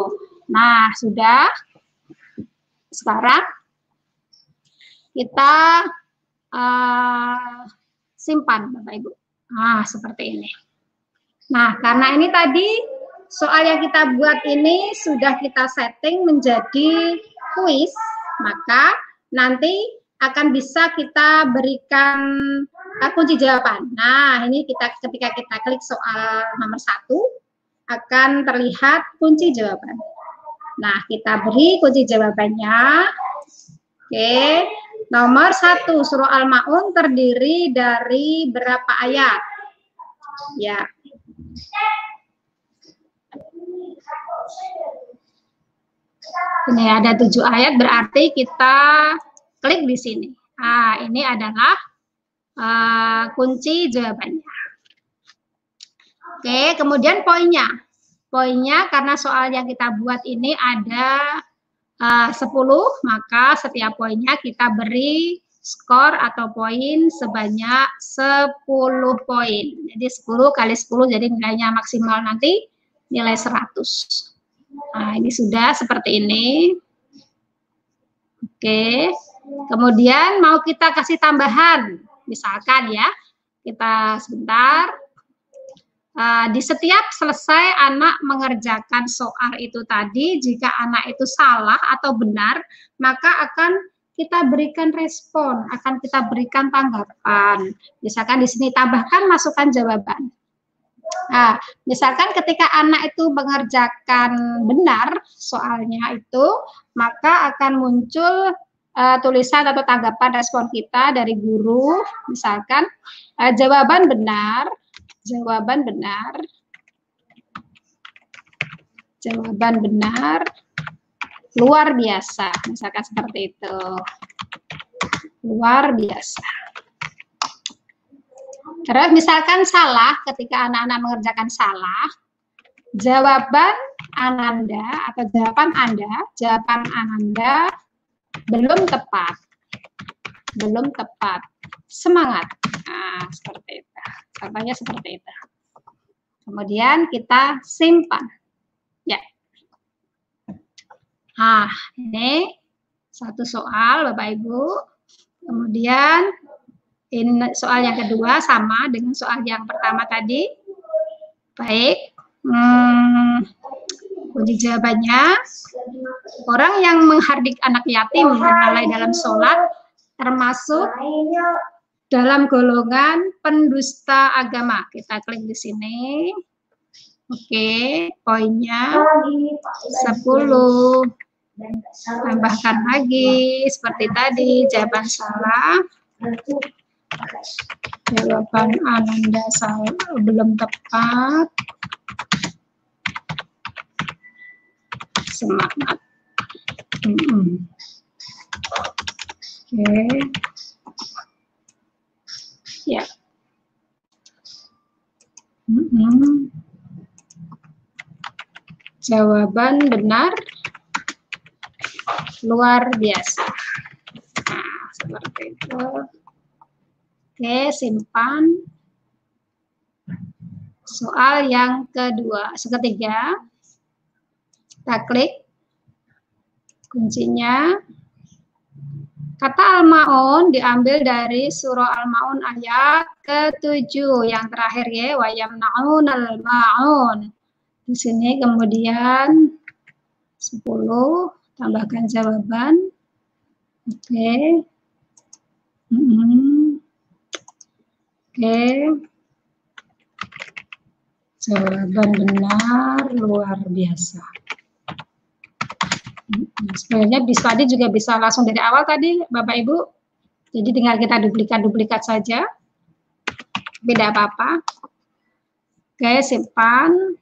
Nah, sudah. Sekarang kita uh, simpan, Bapak Ibu. Nah, seperti ini. Nah, karena ini tadi soal yang kita buat ini sudah kita setting menjadi kuis, maka nanti akan bisa kita berikan kunci jawaban. Nah, ini kita ketika kita klik soal nomor satu akan terlihat kunci jawaban. Nah, kita beri kunci jawabannya. Oke, nomor satu surah Al-Maun terdiri dari berapa ayat? Ya, ini ada tujuh ayat berarti kita klik di sini. Nah, ini adalah uh, kunci jawabannya. Oke, kemudian poinnya. Poinnya karena soal yang kita buat ini ada uh, 10, maka setiap poinnya kita beri skor atau poin sebanyak 10 poin. Jadi 10 kali 10 jadi nilainya maksimal nanti nilai 100. Nah, ini sudah seperti ini. Oke. Kemudian mau kita kasih tambahan. Misalkan ya, kita sebentar. Uh, di setiap selesai anak mengerjakan soal itu tadi, jika anak itu salah atau benar, maka akan kita berikan respon, akan kita berikan tanggapan. Misalkan di sini tambahkan masukkan jawaban. Nah, misalkan ketika anak itu mengerjakan benar soalnya itu, maka akan muncul uh, tulisan atau tanggapan respon kita dari guru, misalkan uh, jawaban benar, jawaban benar, jawaban benar, luar biasa, misalkan seperti itu, luar biasa. Terus misalkan salah ketika anak-anak mengerjakan salah, jawaban Ananda atau jawaban Anda, jawaban Ananda belum tepat. Belum tepat. Semangat. Nah, seperti itu. Contohnya seperti itu. Kemudian kita simpan. Ya. Nah, ini satu soal Bapak Ibu. Kemudian ini soal yang kedua sama dengan soal yang pertama tadi. Baik. Hmm, kunci jawabannya, orang yang menghardik anak yatim dan dalam sholat termasuk dalam golongan pendusta agama. Kita klik di sini. Oke, poinnya 10. Tambahkan lagi seperti tadi jawaban salah. Jawaban Ananda salah belum tepat. Semangat. Mm -mm. Oke. Okay. Ya. Mm -mm. Jawaban benar luar biasa. Nah, seperti itu. Oke, simpan. Soal yang kedua, ketiga. Kita klik kuncinya. Kata Al-Ma'un diambil dari surah Al-Ma'un ayat ke-7 yang terakhir ya, wa yamna'un al-ma'un. Di sini kemudian 10 tambahkan jawaban. Oke. Okay. Mm -hmm. Oke. Okay. Jawaban benar luar biasa. Sebenarnya bisa tadi juga bisa langsung dari awal tadi Bapak Ibu. Jadi tinggal kita duplikat-duplikat saja. Beda apa-apa. Oke, simpan.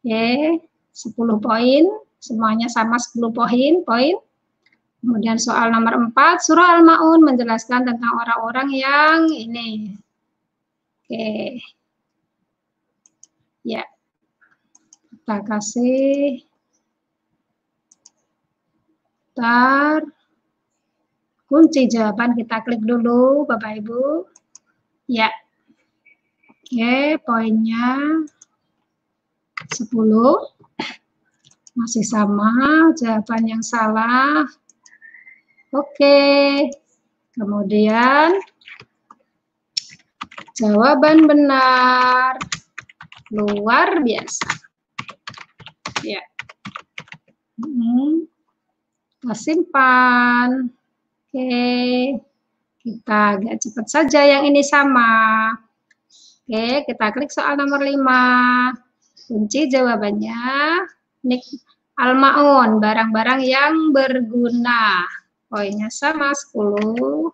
Oke, 10 poin, semuanya sama 10 poin, poin. Kemudian soal nomor 4, surah Al-Maun menjelaskan tentang orang-orang yang ini. Oke. Ya. Kita kasih Tar. Kunci jawaban kita klik dulu Bapak Ibu. Ya. Oke, poinnya 10 masih sama jawaban yang salah oke kemudian jawaban benar luar biasa ya hmm. Kita simpan oke kita agak cepat saja yang ini sama oke kita klik soal nomor 5 Kunci jawabannya nik almaun, barang-barang yang berguna. Poinnya sama 10.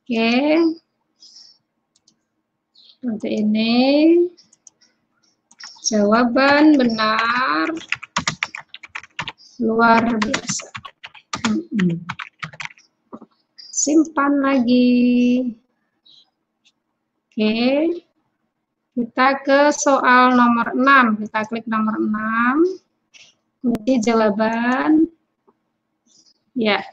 Oke. Seperti ini. Jawaban benar. Luar biasa. Simpan lagi. Oke. Kita ke soal nomor 6. Kita klik nomor 6. Kunci jawaban. Ya.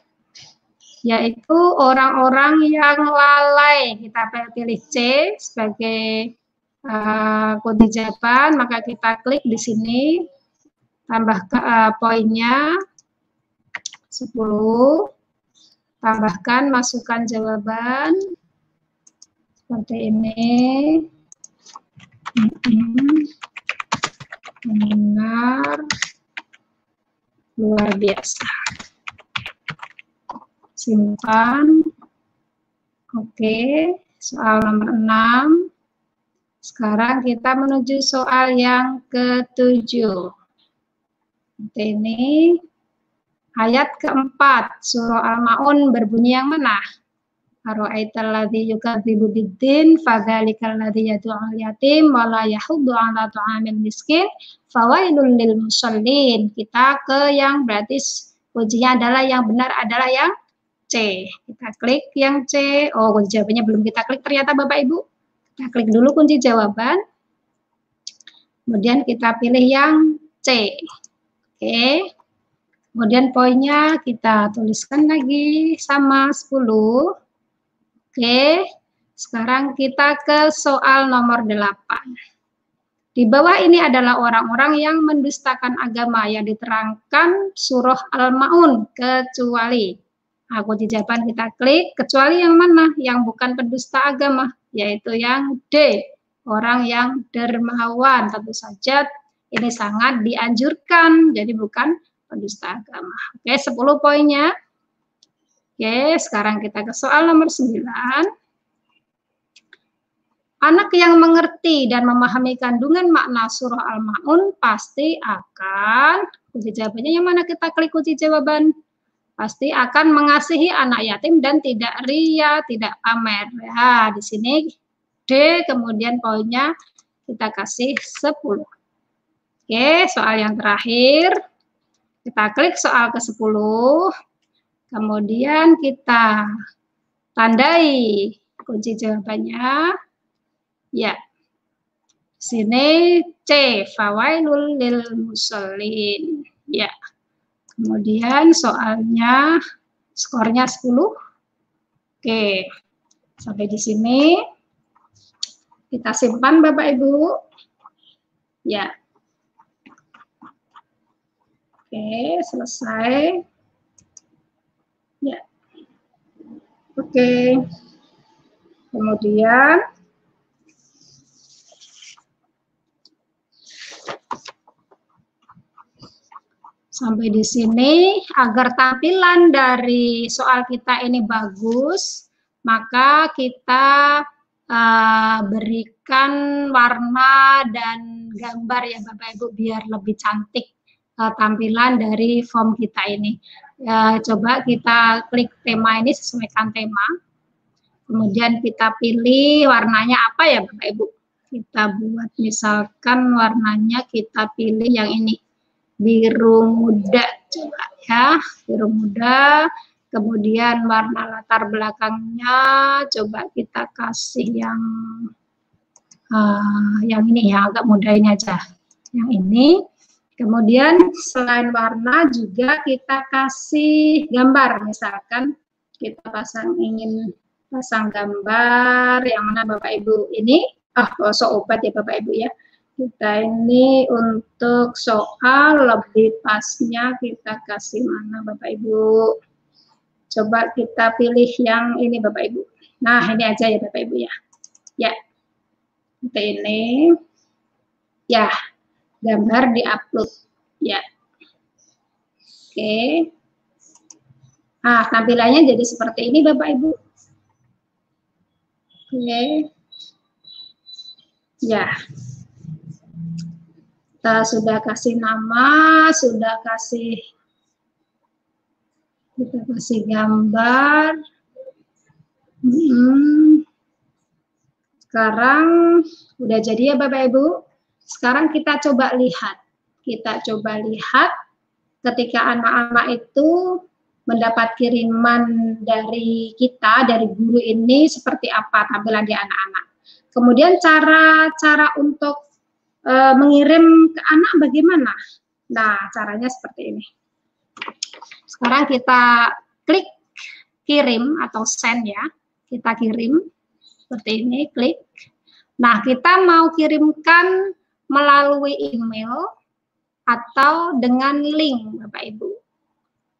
Yaitu orang-orang yang lalai. Kita pilih C sebagai uh, kunci jawaban. Maka kita klik di sini. Tambah uh, poinnya 10. Tambahkan masukkan jawaban. Seperti ini. Benar. Luar biasa. Simpan. Oke soal nomor 6 sekarang kita menuju soal yang ketujuh ini ayat keempat surah Al-Maun berbunyi yang mana? Ara'aital ladzi yukadzibu biddin fadzalikal ladzi yatim wa la yahuddu 'ala ta'amil miskin fawailul lil musallin. Kita ke yang berarti ujinya adalah yang benar adalah yang C. Kita klik yang C. Oh, kunci jawabannya belum kita klik ternyata Bapak Ibu. Kita klik dulu kunci jawaban. Kemudian kita pilih yang C. Oke. Kemudian poinnya kita tuliskan lagi sama 10. Oke, sekarang kita ke soal nomor 8. Di bawah ini adalah orang-orang yang mendustakan agama yang diterangkan surah Al-Ma'un kecuali. Aku di jawaban kita klik, kecuali yang mana? Yang bukan pendusta agama, yaitu yang D, orang yang dermawan. Tentu saja ini sangat dianjurkan, jadi bukan pendusta agama. Oke, 10 poinnya. Oke, sekarang kita ke soal nomor 9. Anak yang mengerti dan memahami kandungan makna surah Al-Ma'un pasti akan kunci jawabannya yang mana kita klik kunci jawaban pasti akan mengasihi anak yatim dan tidak ria, tidak pamer. Ya, di sini D kemudian poinnya kita kasih 10. Oke, soal yang terakhir kita klik soal ke-10. Kemudian kita tandai kunci jawabannya Ya. Sini C, fawailul lil musallin. Ya. Kemudian soalnya skornya 10. Oke. Sampai di sini kita simpan Bapak Ibu. Ya. Oke, selesai. Ya. Oke. Kemudian Sampai di sini, agar tampilan dari soal kita ini bagus, maka kita uh, berikan warna dan gambar ya Bapak Ibu biar lebih cantik uh, tampilan dari form kita ini. Ya, coba kita klik tema ini sesuaikan tema. Kemudian kita pilih warnanya apa ya Bapak Ibu. Kita buat misalkan warnanya kita pilih yang ini biru muda coba ya biru muda kemudian warna latar belakangnya coba kita kasih yang uh, yang ini ya agak muda ini aja yang ini kemudian selain warna juga kita kasih gambar misalkan kita pasang ingin pasang gambar yang mana Bapak Ibu ini ah oh, so obat ya Bapak Ibu ya kita ini untuk soal lebih pasnya kita kasih mana Bapak Ibu. Coba kita pilih yang ini Bapak Ibu. Nah ini aja ya Bapak Ibu ya. Ya, kita ini. Ya, gambar di-upload. Ya. Oke. Nah, tampilannya jadi seperti ini Bapak Ibu. Oke. Ya kita sudah kasih nama, sudah kasih kita kasih gambar. Hmm. Sekarang udah jadi ya Bapak Ibu. Sekarang kita coba lihat. Kita coba lihat ketika anak-anak itu mendapat kiriman dari kita, dari guru ini seperti apa tampilan di anak-anak. Kemudian cara-cara untuk e, mengirim ke anak bagaimana? Nah, caranya seperti ini. Sekarang kita klik kirim atau send ya. Kita kirim seperti ini, klik. Nah, kita mau kirimkan melalui email atau dengan link, Bapak Ibu.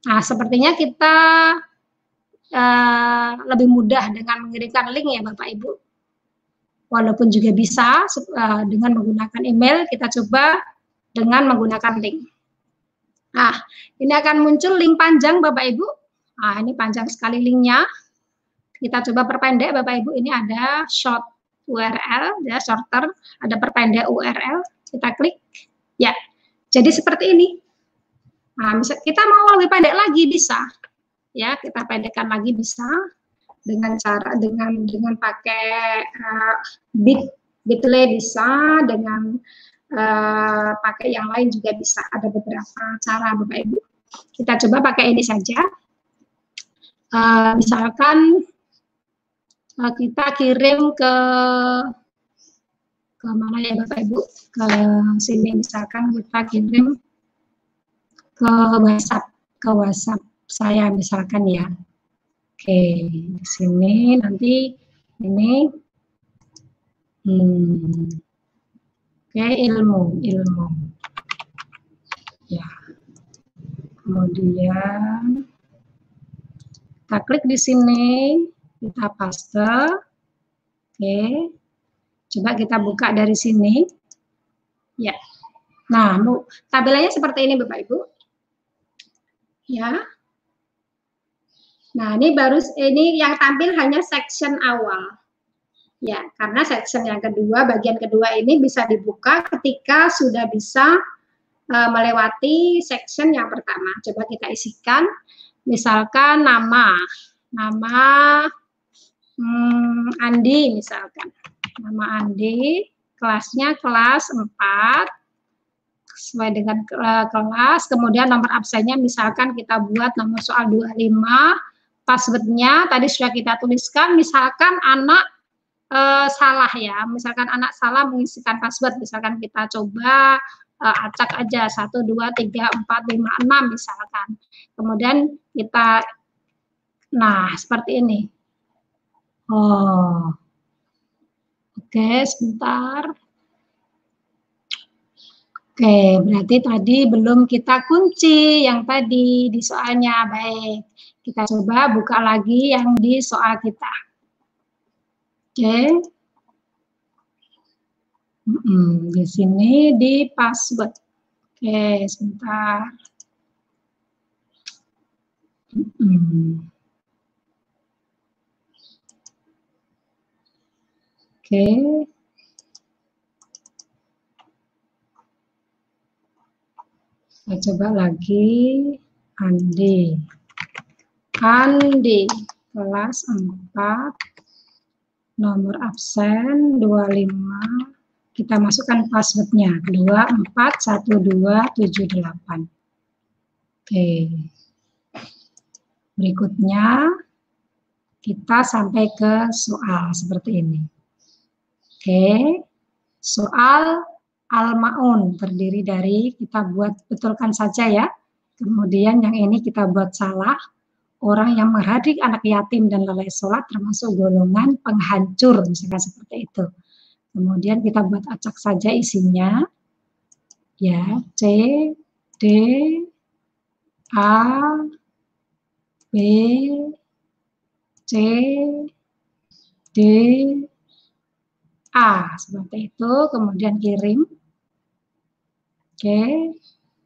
Nah, sepertinya kita uh, lebih mudah dengan mengirimkan link ya Bapak Ibu walaupun juga bisa uh, dengan menggunakan email, kita coba dengan menggunakan link. Nah, ini akan muncul link panjang Bapak Ibu. Nah, ini panjang sekali linknya. Kita coba perpendek Bapak Ibu, ini ada short URL, ya shorter, ada perpendek URL. Kita klik, ya. Jadi seperti ini. Nah, kita mau lebih pendek lagi bisa. Ya, kita pendekkan lagi bisa dengan cara dengan dengan pakai uh, bit bitlay bisa dengan uh, pakai yang lain juga bisa ada beberapa cara bapak ibu kita coba pakai ini saja uh, misalkan kita kirim ke ke mana ya bapak ibu? Ke sini misalkan kita kirim ke WhatsApp ke WhatsApp saya misalkan ya. Oke, di sini nanti ini hmm, oke ilmu ilmu. Ya kemudian kita klik di sini kita paste. Oke. Coba kita buka dari sini. Ya. Nah tampilannya seperti ini bapak ibu. Ya. Nah, ini baru ini yang tampil hanya section awal. Ya, karena section yang kedua, bagian kedua ini bisa dibuka ketika sudah bisa uh, melewati section yang pertama. Coba kita isikan, misalkan nama, nama hmm, Andi misalkan, nama Andi, kelasnya kelas 4, sesuai dengan uh, kelas, kemudian nomor absennya misalkan kita buat nomor soal 25, passwordnya tadi sudah kita tuliskan, misalkan anak uh, salah ya, misalkan anak salah mengisikan password, misalkan kita coba uh, acak aja. Satu dua tiga empat lima enam misalkan, kemudian kita, nah seperti ini. Oh, oke sebentar. Oke, berarti tadi belum kita kunci yang tadi di soalnya. Baik, kita coba buka lagi yang di soal kita. Oke. Hmm, di sini di password. Oke, sebentar. Hmm. Oke. Saya coba lagi. Andi. Andi, kelas 4 nomor absen 25 kita masukkan passwordnya 241278 oke berikutnya kita sampai ke soal seperti ini oke soal al-maun terdiri dari kita buat betulkan saja ya kemudian yang ini kita buat salah orang yang menghadik anak yatim dan lalai sholat termasuk golongan penghancur, misalkan seperti itu. Kemudian kita buat acak saja isinya. Ya, C, D, A, B, C, D, A. Seperti itu, kemudian kirim. Oke,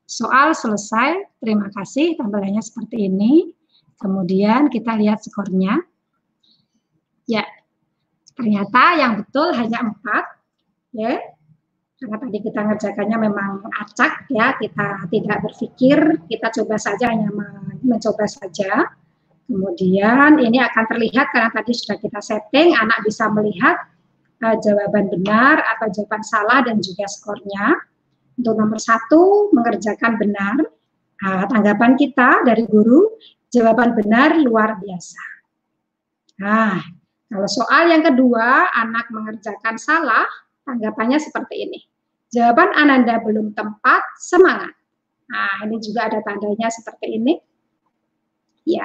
soal selesai. Terima kasih, tampilannya seperti ini. Kemudian kita lihat skornya. Ya, ternyata yang betul hanya empat. Ya, karena tadi kita ngerjakannya memang acak ya, kita tidak berpikir, kita coba saja hanya mencoba saja. Kemudian ini akan terlihat karena tadi sudah kita setting, anak bisa melihat uh, jawaban benar atau jawaban salah dan juga skornya. Untuk nomor satu, mengerjakan benar. Nah, tanggapan kita dari guru, Jawaban benar luar biasa. Nah, kalau soal yang kedua, anak mengerjakan salah, tanggapannya seperti ini. Jawaban Ananda belum tempat, semangat. Nah, ini juga ada tandanya seperti ini. Ya.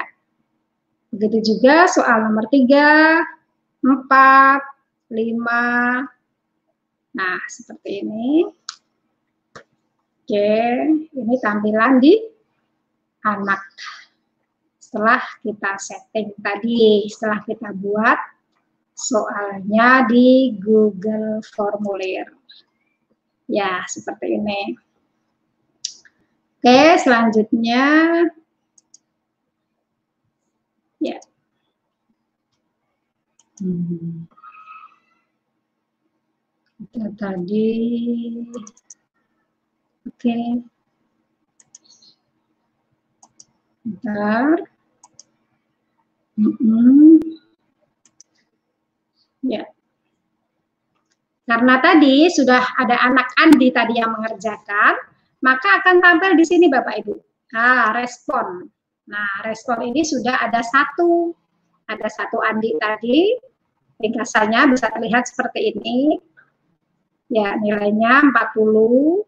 Begitu juga soal nomor tiga, empat, lima. Nah, seperti ini. Oke, ini tampilan di anak setelah kita setting tadi, setelah kita buat soalnya di Google Formulir. Ya, seperti ini. Oke, selanjutnya ya. Hmm. Kita tadi Oke. Bentar. Hmm. Ya. Karena tadi sudah ada anak Andi tadi yang mengerjakan, maka akan tampil di sini Bapak Ibu. Nah, respon. Nah, respon ini sudah ada satu. Ada satu Andi tadi. Ringkasannya bisa terlihat seperti ini. Ya, nilainya 40.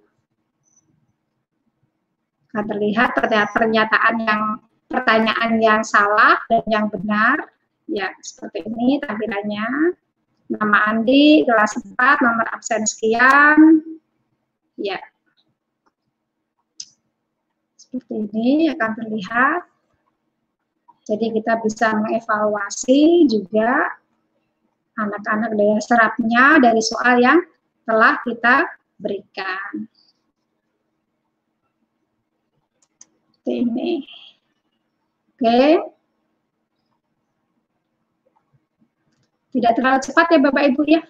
Akan terlihat pernyataan yang pertanyaan yang salah dan yang benar. Ya, seperti ini tampilannya. Nama Andi, kelas 4, nomor absen sekian. Ya. Seperti ini akan terlihat. Jadi kita bisa mengevaluasi juga anak-anak daya serapnya dari soal yang telah kita berikan. Ini. Oke. Tidak terlalu cepat ya Bapak Ibu ya.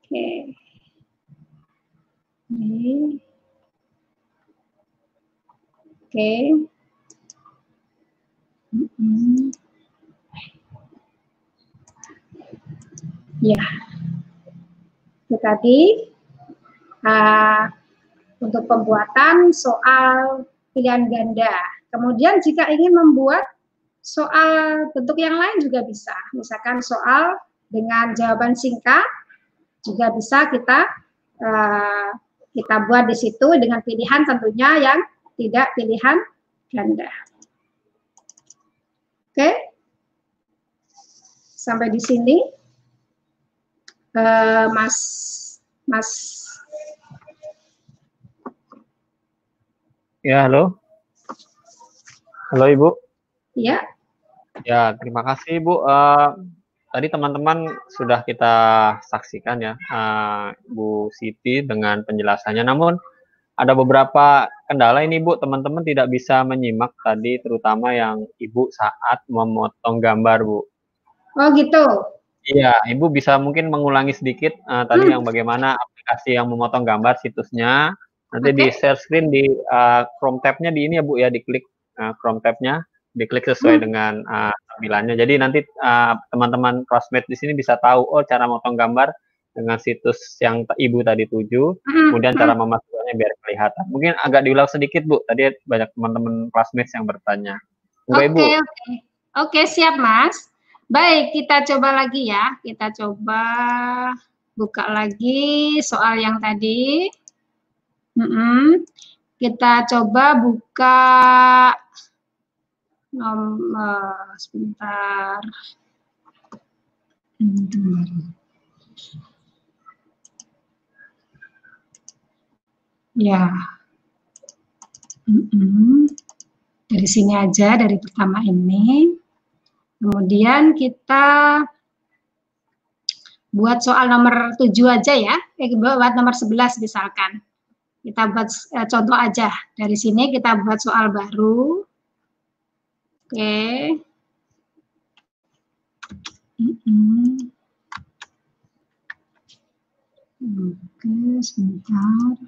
Oke. Oke. Oke. Ya. Itu tadi uh, untuk pembuatan soal pilihan ganda. Kemudian jika ingin membuat soal bentuk yang lain juga bisa. Misalkan soal dengan jawaban singkat juga bisa kita uh, kita buat di situ dengan pilihan tentunya yang tidak pilihan ganda. Oke, sampai di sini, uh, Mas Mas. Ya, halo. Halo Ibu. Ya. Ya, terima kasih Ibu. Uh, tadi teman-teman sudah kita saksikan ya, uh, Bu Siti dengan penjelasannya. Namun ada beberapa kendala ini Bu, teman-teman tidak bisa menyimak tadi terutama yang Ibu saat memotong gambar Bu. Oh gitu. Iya, Ibu bisa mungkin mengulangi sedikit uh, tadi hmm. yang bagaimana aplikasi yang memotong gambar situsnya. Nanti okay. di share screen di uh, Chrome tab-nya di ini ya Bu ya, diklik uh, Chrome tab-nya, diklik sesuai hmm. dengan uh, tampilannya. Jadi nanti teman-teman uh, classmate di sini bisa tahu oh cara motong gambar dengan situs yang ibu tadi tuju, mm-hmm. kemudian cara hmm. memasukkannya biar kelihatan. Mungkin agak diulang sedikit bu, tadi banyak teman-teman classmates yang bertanya. Oke okay, oke okay. okay, siap mas. Baik kita coba lagi ya, kita coba buka lagi soal yang tadi. Mm-hmm. Kita coba buka nomor sebentar. Ya. Mm-mm. Dari sini aja, dari pertama ini. Kemudian kita buat soal nomor 7 aja ya. Eh, buat nomor 11 misalkan. Kita buat eh, contoh aja. Dari sini kita buat soal baru. Oke. Oke, sebentar.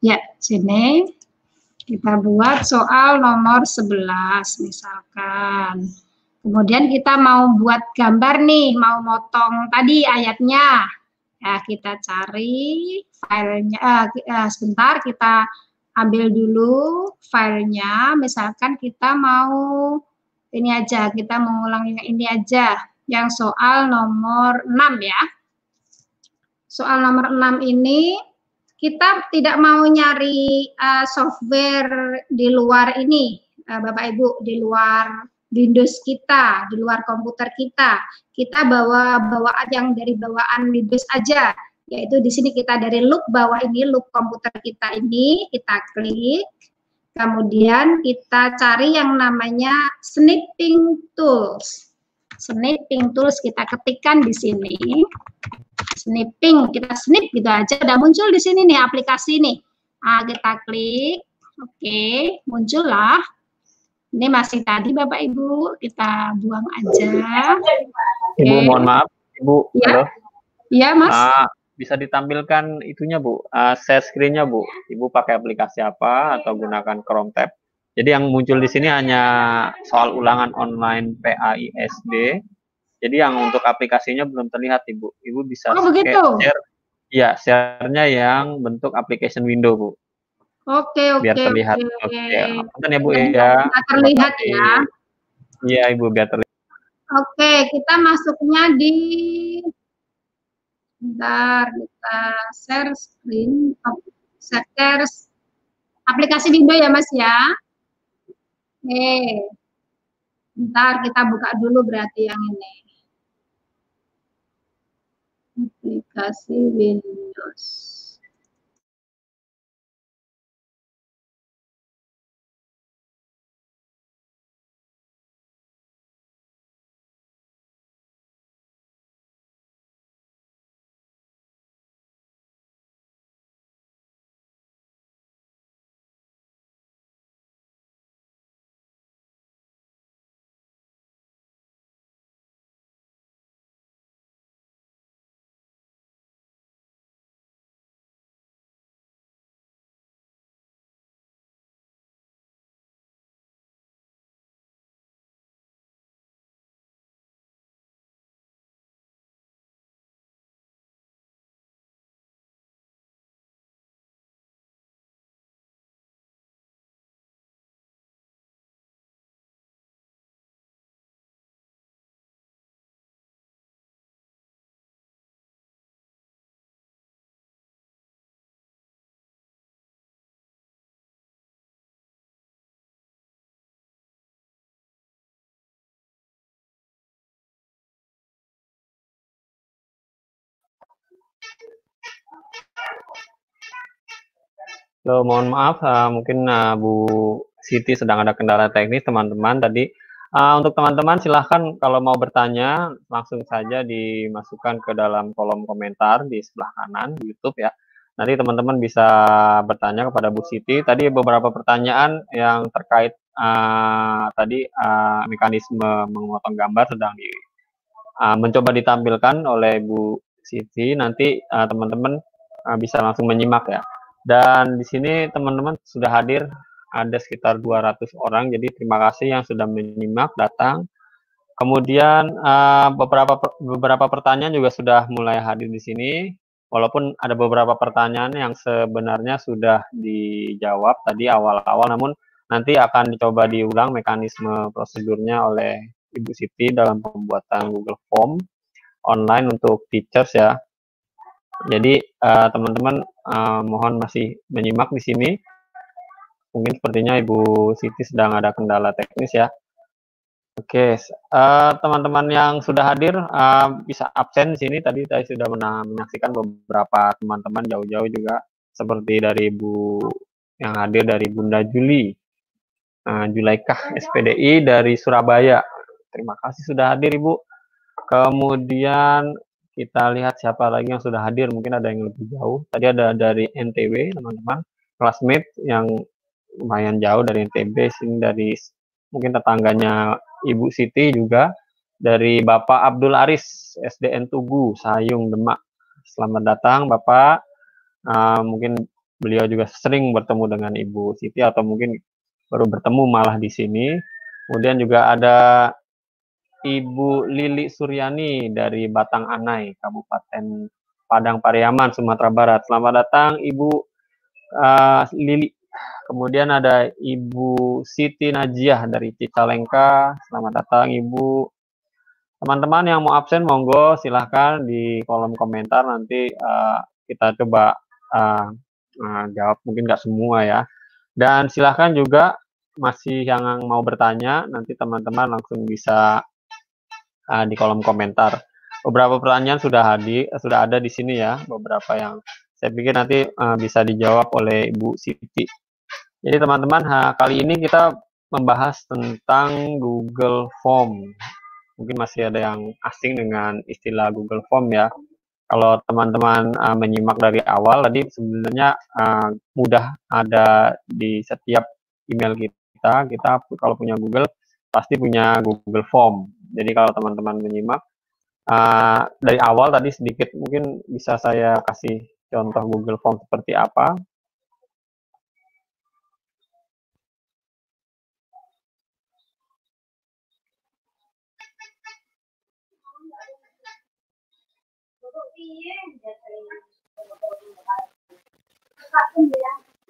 Ya, sini kita buat soal nomor 11 misalkan. Kemudian kita mau buat gambar nih, mau motong tadi ayatnya. Ya, kita cari filenya, uh, sebentar kita ambil dulu filenya. Misalkan kita mau ini aja, kita mengulang ini aja, yang soal nomor 6 ya. Soal nomor 6 ini kita tidak mau nyari uh, software di luar ini, uh, Bapak Ibu, di luar Windows kita, di luar komputer kita. Kita bawa bawaan yang dari bawaan Windows aja, yaitu di sini kita dari loop bawah ini, loop komputer kita ini, kita klik, kemudian kita cari yang namanya snipping tools. Snipping tools kita ketikkan di sini snipping kita snip gitu aja. Udah muncul di sini nih aplikasi nih nah, kita klik. Oke okay, muncullah. Ini masih tadi Bapak Ibu. Kita buang aja. Okay. Ibu mohon maaf. Ibu ya halo. Ya Mas. Uh, bisa ditampilkan itunya Bu. Uh, share screen-nya Bu. Ibu pakai aplikasi apa atau gunakan Chrome tab? Jadi yang muncul di sini hanya soal ulangan online PAISD jadi yang untuk aplikasinya belum terlihat Ibu. Ibu bisa oh, begitu. share. Ya, share-nya yang bentuk application window, Bu. Oke, oke. Biar terlihat. Oke. Okay. Okay. ya, Bu ya. terlihat ya. Iya, Ibu, biar terlihat. Oke, kita masuknya di Bentar, kita share screen, share aplikasi window ya Mas ya. Oke. Bentar, kita buka dulu berarti yang ini. Aplikasi Windows So, mohon maaf, uh, mungkin uh, Bu Siti sedang ada kendala teknis, teman-teman. Tadi uh, untuk teman-teman silahkan kalau mau bertanya langsung saja dimasukkan ke dalam kolom komentar di sebelah kanan YouTube ya. Nanti teman-teman bisa bertanya kepada Bu Siti. Tadi beberapa pertanyaan yang terkait uh, tadi uh, mekanisme memotong gambar sedang di uh, mencoba ditampilkan oleh Bu Siti. Nanti teman-teman uh, uh, bisa langsung menyimak ya. Dan di sini teman-teman sudah hadir ada sekitar 200 orang. Jadi terima kasih yang sudah menyimak datang. Kemudian uh, beberapa beberapa pertanyaan juga sudah mulai hadir di sini walaupun ada beberapa pertanyaan yang sebenarnya sudah dijawab tadi awal-awal, namun nanti akan dicoba diulang mekanisme prosedurnya oleh Ibu Siti dalam pembuatan Google Form online untuk teachers ya. Jadi eh, teman-teman uh, uh, mohon masih menyimak di sini. Mungkin sepertinya Ibu Siti sedang ada kendala teknis ya. Oke, uh, teman-teman yang sudah hadir uh, bisa absen di sini. Tadi saya sudah menyaksikan beberapa teman-teman jauh-jauh juga, seperti dari Ibu yang hadir dari Bunda Juli, uh, Julaikah SPDI dari Surabaya. Terima kasih sudah hadir Ibu. Kemudian kita lihat siapa lagi yang sudah hadir. Mungkin ada yang lebih jauh. Tadi ada dari NTW teman-teman, classmate yang lumayan jauh dari NTB, sini dari mungkin tetangganya Ibu Siti juga dari Bapak Abdul Aris SDN Tugu Sayung Demak. Selamat datang Bapak. Uh, mungkin beliau juga sering bertemu dengan Ibu Siti atau mungkin baru bertemu malah di sini. Kemudian juga ada Ibu Lili Suryani dari Batang Anai, Kabupaten Padang Pariaman, Sumatera Barat. Selamat datang Ibu uh, Lili. Kemudian ada Ibu Siti Najiah dari Cicalengka. Selamat datang Ibu. Teman-teman yang mau absen monggo silahkan di kolom komentar nanti uh, kita coba uh, uh, jawab mungkin nggak semua ya. Dan silahkan juga masih yang mau bertanya nanti teman-teman langsung bisa uh, di kolom komentar. Beberapa pertanyaan sudah hadir, sudah ada di sini ya, beberapa yang saya pikir nanti uh, bisa dijawab oleh Ibu Siti. Jadi teman-teman, kali ini kita membahas tentang Google Form. Mungkin masih ada yang asing dengan istilah Google Form ya. Kalau teman-teman uh, menyimak dari awal, tadi sebenarnya uh, mudah ada di setiap email kita. Kita kalau punya Google, pasti punya Google Form. Jadi kalau teman-teman menyimak, uh, dari awal tadi sedikit mungkin bisa saya kasih contoh Google Form seperti apa.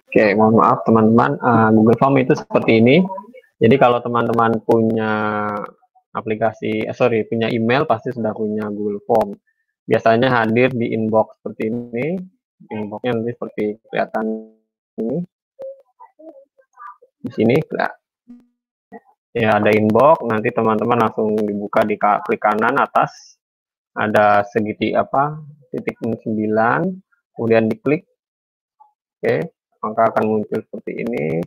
Oke, mohon maaf teman-teman, uh, Google Form itu seperti ini. Jadi kalau teman-teman punya aplikasi, eh, sorry, punya email pasti sudah punya Google Form. Biasanya hadir di inbox seperti ini. Inboxnya nanti seperti kelihatan ini. Di sini ya ada inbox. Nanti teman-teman langsung dibuka di klik kanan atas ada segitiga apa titik 9 kemudian diklik oke maka akan muncul seperti ini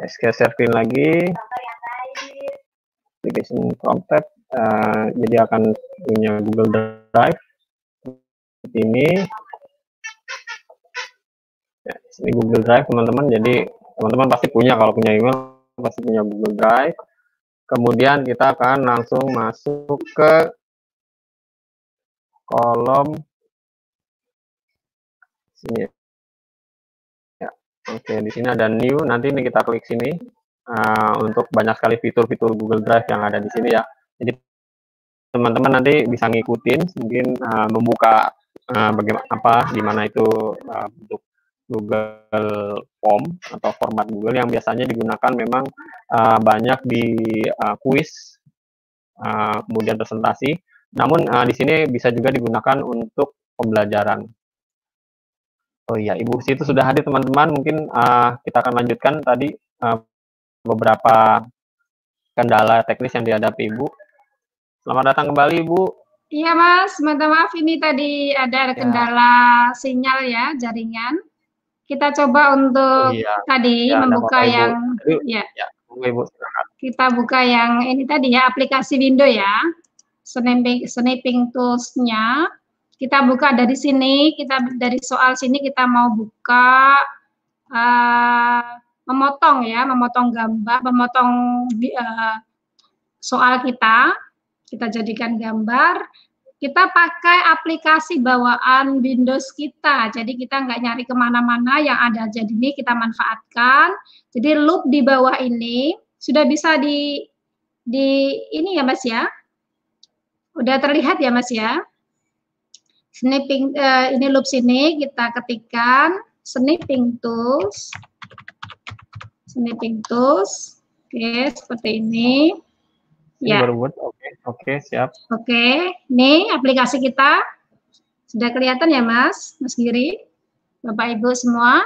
share screen lagi. Application contact uh, jadi akan punya Google Drive. Seperti ini. Ya, ini Google Drive teman-teman. Jadi teman-teman pasti punya. Kalau punya email pasti punya Google Drive. Kemudian kita akan langsung masuk ke kolom. Sini. Oke di sini ada new. Nanti ini kita klik sini uh, untuk banyak sekali fitur-fitur Google Drive yang ada di sini ya. Jadi teman-teman nanti bisa ngikutin, mungkin uh, membuka uh, bagaimana apa, di mana itu uh, bentuk Google Form atau format Google yang biasanya digunakan memang uh, banyak di uh, kuis, uh, kemudian presentasi. Namun uh, di sini bisa juga digunakan untuk pembelajaran. Oh iya, Ibu situ sudah hadir teman-teman. Mungkin uh, kita akan lanjutkan tadi uh, beberapa kendala teknis yang dihadapi Ibu. Selamat datang kembali Ibu. Iya Mas, minta maaf ini tadi ada ya. kendala sinyal ya jaringan. Kita coba untuk iya. tadi ya, membuka yang Ibu. ya. ya. Ibu, Kita buka yang ini tadi ya aplikasi window ya. Sniping sniping tools-nya. Kita buka dari sini, kita dari soal sini kita mau buka uh, memotong ya, memotong gambar, memotong uh, soal kita kita jadikan gambar, kita pakai aplikasi bawaan Windows kita. Jadi kita nggak nyari ke mana-mana yang ada jadi ini kita manfaatkan. Jadi loop di bawah ini sudah bisa di di ini ya Mas ya. Udah terlihat ya Mas ya. Snipping uh, ini loop sini kita ketikkan snipping tools. Snipping tools. Oke, seperti ini. Ya. Oke, okay. okay, siap. Oke, okay. nih aplikasi kita sudah kelihatan ya Mas, Mas Giri, Bapak Ibu semua.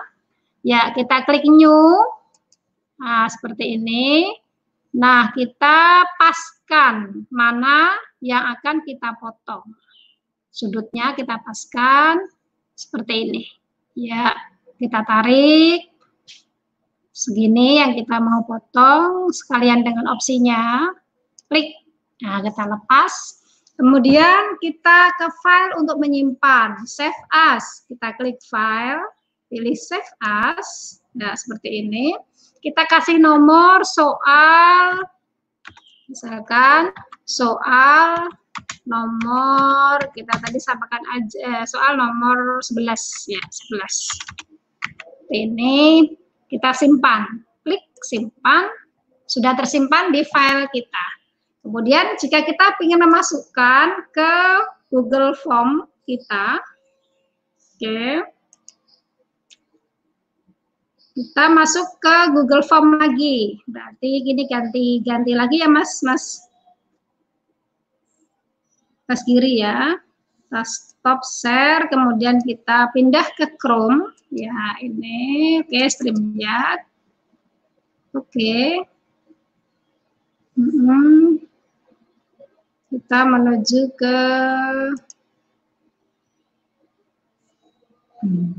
Ya, kita klik new. Nah, seperti ini. Nah, kita paskan mana yang akan kita potong. Sudutnya kita paskan seperti ini. Ya, kita tarik segini yang kita mau potong sekalian dengan opsinya klik. Nah, kita lepas. Kemudian kita ke file untuk menyimpan, save as. Kita klik file, pilih save as. Nah, seperti ini. Kita kasih nomor soal, misalkan soal nomor, kita tadi sampaikan aja, eh, soal nomor 11, ya, 11. Ini kita simpan, klik simpan, sudah tersimpan di file kita. Kemudian jika kita ingin memasukkan ke Google Form kita, oke, kita masuk ke Google Form lagi. Berarti gini ganti ganti lagi ya Mas Mas Mas Giri ya. Kita stop share, kemudian kita pindah ke Chrome. Ya ini, oke StreamYard. Oke. Mm -hmm kita menuju ke hmm,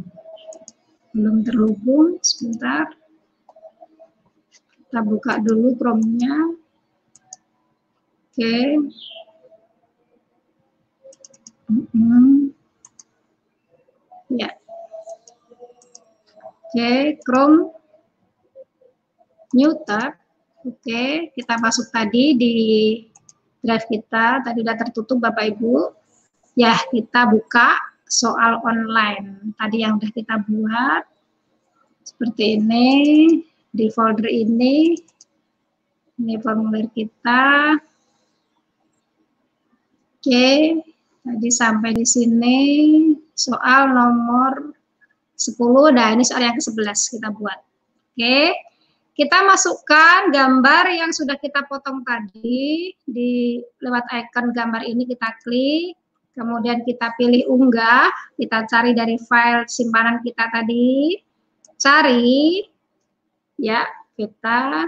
belum terhubung sebentar kita buka dulu Chrome-nya oke ya oke Chrome new tab oke kita masuk tadi di drive kita tadi sudah tertutup Bapak Ibu. Ya, kita buka soal online. Tadi yang sudah kita buat. Seperti ini. Di folder ini. Ini formulir kita. Oke, tadi sampai di sini soal nomor 10. Nah, ini soal yang ke-11 kita buat. Oke. Kita masukkan gambar yang sudah kita potong tadi di lewat icon gambar ini kita klik, kemudian kita pilih unggah, kita cari dari file simpanan kita tadi, cari ya kita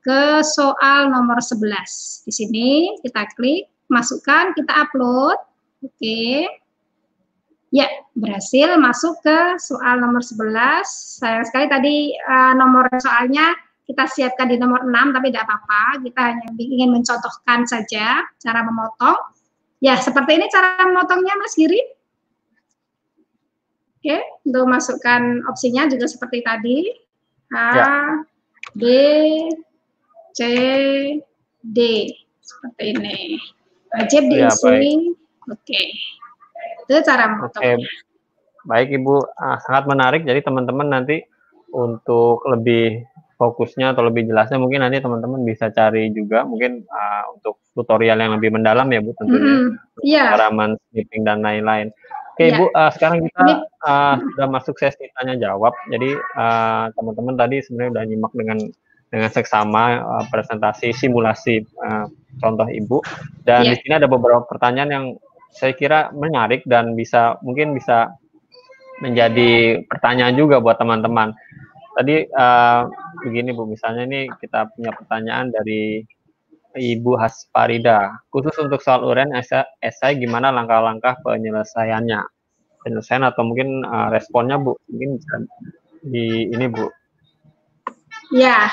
ke soal nomor 11. Di sini kita klik, masukkan, kita upload. Oke. Ya, berhasil masuk ke soal nomor 11. Sayang sekali tadi uh, nomor soalnya kita siapkan di nomor 6 tapi tidak apa-apa. Kita hanya ingin mencontohkan saja cara memotong. Ya seperti ini cara memotongnya Mas Giri? Oke untuk masukkan opsinya juga seperti tadi. A ya. B C D. Seperti ini. Wajib ya, diisi ya, oke itu cara memotongnya oke. baik Ibu ah, sangat menarik jadi teman-teman nanti untuk lebih fokusnya atau lebih jelasnya mungkin nanti teman-teman bisa cari juga mungkin uh, untuk tutorial yang lebih mendalam ya Bu tentunya mm, yeah. cara men-snipping dan lain-lain. Oke yeah. Bu, uh, sekarang kita uh, sudah masuk sesi tanya jawab. Jadi teman-teman uh, tadi sebenarnya sudah nyimak dengan dengan seksama uh, presentasi simulasi uh, contoh Ibu dan yeah. di sini ada beberapa pertanyaan yang saya kira menarik dan bisa mungkin bisa menjadi pertanyaan juga buat teman-teman. Tadi uh, begini Bu, misalnya ini kita punya pertanyaan dari Ibu Hasparida. Khusus untuk soal uraian esai, gimana langkah-langkah penyelesaiannya? Penyelesaian atau mungkin uh, responnya Bu? Mungkin bisa di ini Bu. Ya,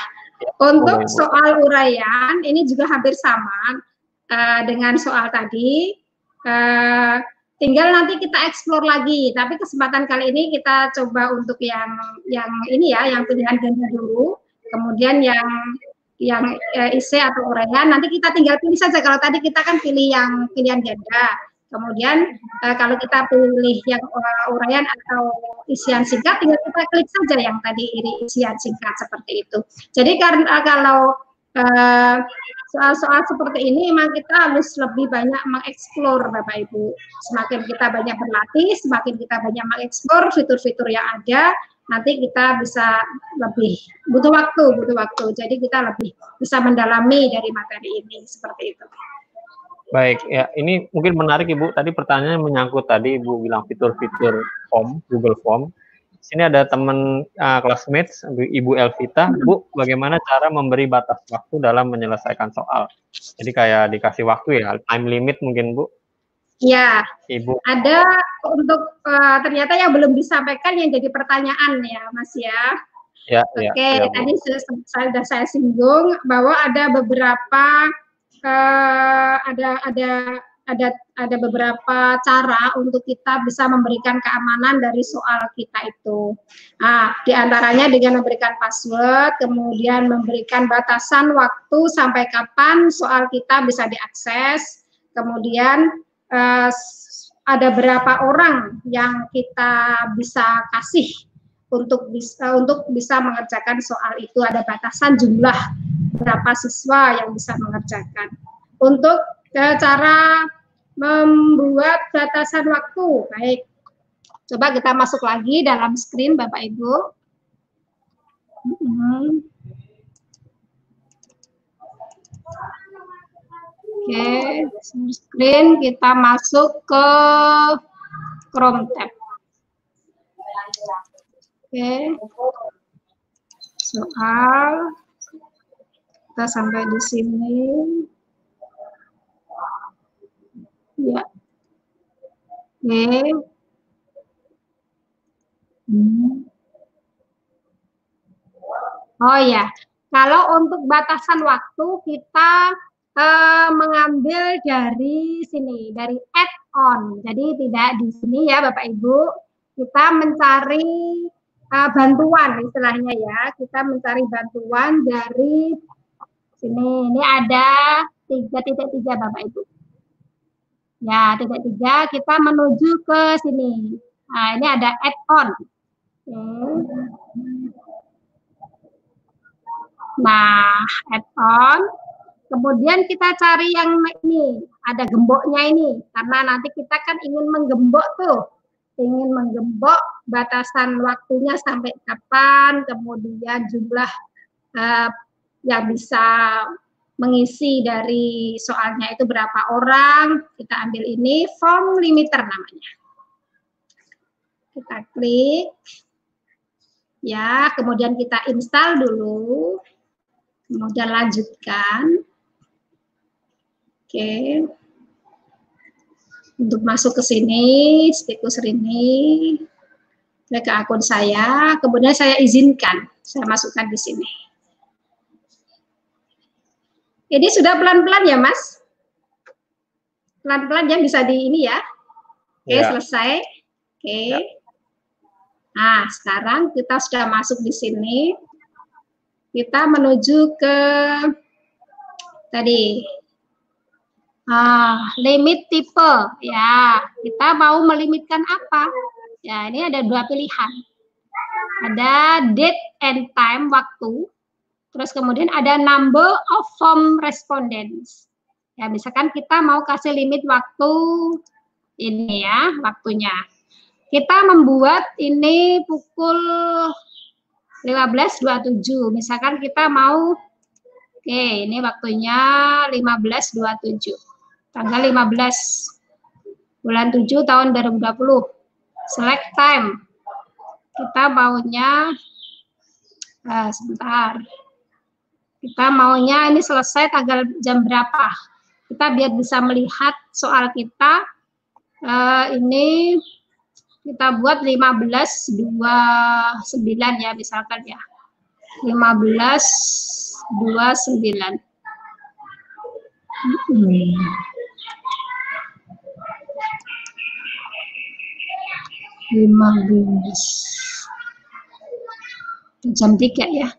untuk soal uraian ini juga hampir sama uh, dengan soal tadi. Uh, tinggal nanti kita eksplor lagi. Tapi kesempatan kali ini kita coba untuk yang yang ini ya, yang pilihan ganda dulu. Kemudian yang yang uh, isi atau uraian nanti kita tinggal pilih saja. Kalau tadi kita kan pilih yang pilihan ganda. Kemudian uh, kalau kita pilih yang uh, uraian atau isian singkat, tinggal kita klik saja yang tadi ini isian singkat seperti itu. Jadi karena kalau soal-soal seperti ini memang kita harus lebih banyak mengeksplor Bapak Ibu. Semakin kita banyak berlatih, semakin kita banyak mengeksplor fitur-fitur yang ada, nanti kita bisa lebih butuh waktu, butuh waktu. Jadi kita lebih bisa mendalami dari materi ini seperti itu. Baik, ya ini mungkin menarik Ibu. Tadi pertanyaan menyangkut tadi Ibu bilang fitur-fitur form, Google Form. Sini ada teman uh, classmates, Ibu Elvita. Bu, bagaimana cara memberi batas waktu dalam menyelesaikan soal? Jadi kayak dikasih waktu ya, time limit mungkin Bu? Ya, Ibu. Ada untuk uh, ternyata yang belum disampaikan yang jadi pertanyaan ya, Mas ya. Ya, ya Oke, ya, ya, tadi sudah saya singgung bahwa ada beberapa uh, ada ada ada ada beberapa cara untuk kita bisa memberikan keamanan dari soal kita itu. Nah, di antaranya dengan memberikan password, kemudian memberikan batasan waktu sampai kapan soal kita bisa diakses, kemudian uh, ada berapa orang yang kita bisa kasih untuk bisa untuk bisa mengerjakan soal itu ada batasan jumlah berapa siswa yang bisa mengerjakan. Untuk cara membuat batasan waktu, baik. Coba kita masuk lagi dalam screen Bapak Ibu. Hmm. Oke, screen kita masuk ke Chrome tab. Oke. Soal kita sampai di sini. Ya. Oke. Hmm. Oh ya, kalau untuk batasan waktu kita uh, mengambil dari sini, dari add-on. Jadi tidak di sini ya Bapak Ibu, kita mencari uh, bantuan istilahnya ya. Kita mencari bantuan dari Sini, ini ada tiga titik tiga Bapak Ibu. Ya, titik tiga kita menuju ke sini. Nah, ini ada add-on. Nah, add-on. Kemudian kita cari yang ini, ada gemboknya ini. Karena nanti kita kan ingin menggembok tuh. Ingin menggembok batasan waktunya sampai kapan, kemudian jumlah uh, yang bisa mengisi dari soalnya itu berapa orang, kita ambil ini form limiter namanya. Kita klik, ya, kemudian kita install dulu, kemudian lanjutkan. Oke, untuk masuk ke sini, stikus ini, ke akun saya, kemudian saya izinkan, saya masukkan di sini. Ini sudah pelan-pelan ya, Mas? Pelan-pelan ya bisa di ini ya. Oke, ya. selesai. Oke. Ya. Nah, sekarang kita sudah masuk di sini. Kita menuju ke tadi ah, limit tipe. Ya, kita mau melimitkan apa? Ya, ini ada dua pilihan. Ada date and time waktu Terus kemudian ada number of form respondents. Ya, misalkan kita mau kasih limit waktu ini ya, waktunya. Kita membuat ini pukul 15.27. Misalkan kita mau Oke, ini waktunya 15.27. Tanggal 15 bulan 7 tahun 2020. Select time. Kita maunya uh, sebentar. Kita maunya ini selesai tanggal jam berapa? Kita biar bisa melihat soal kita. Uh, ini kita buat 15 29 ya misalkan ya. 15 29. Hmm. Lima belas jam tiga ya.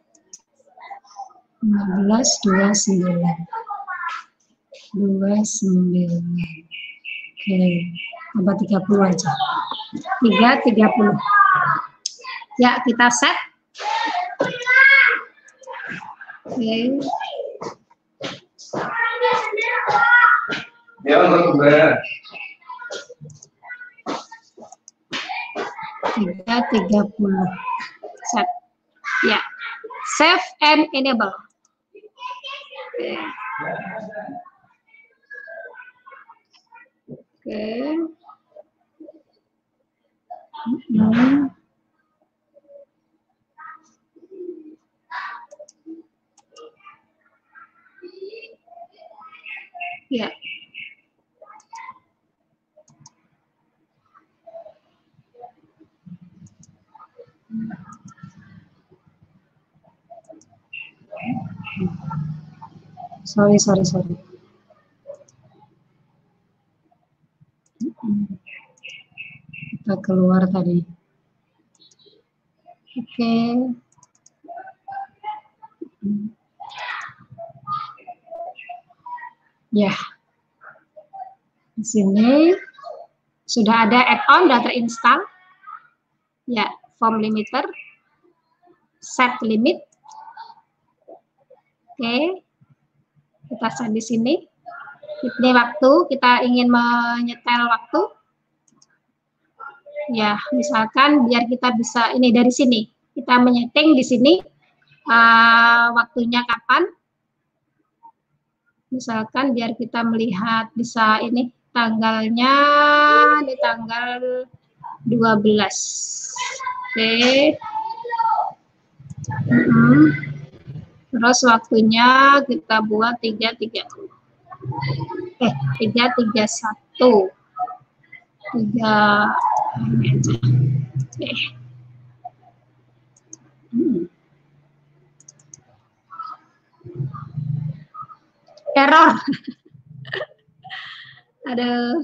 15 29 29 oke tambah 30 aja. 3 30 ya kita set. Oke. Ya tiga tiga puluh. Set. Ya. Save and enable Oke. Hmm. Ya. Sorry sorry sorry. Kita keluar tadi. Oke. Okay. ya. Di sini sudah ada add-on sudah terinstall. Ya form limiter set limit. Oke. okay kita set di sini. Ini waktu, kita ingin menyetel waktu. Ya, misalkan biar kita bisa, ini dari sini. Kita menyeting di sini, uh, waktunya kapan. Misalkan biar kita melihat bisa ini tanggalnya di tanggal 12. Oke. Okay. Hmm. Terus waktunya kita buat 330. Eh, 331. 3 ini aja. Oke. Hmm. Error. Aduh.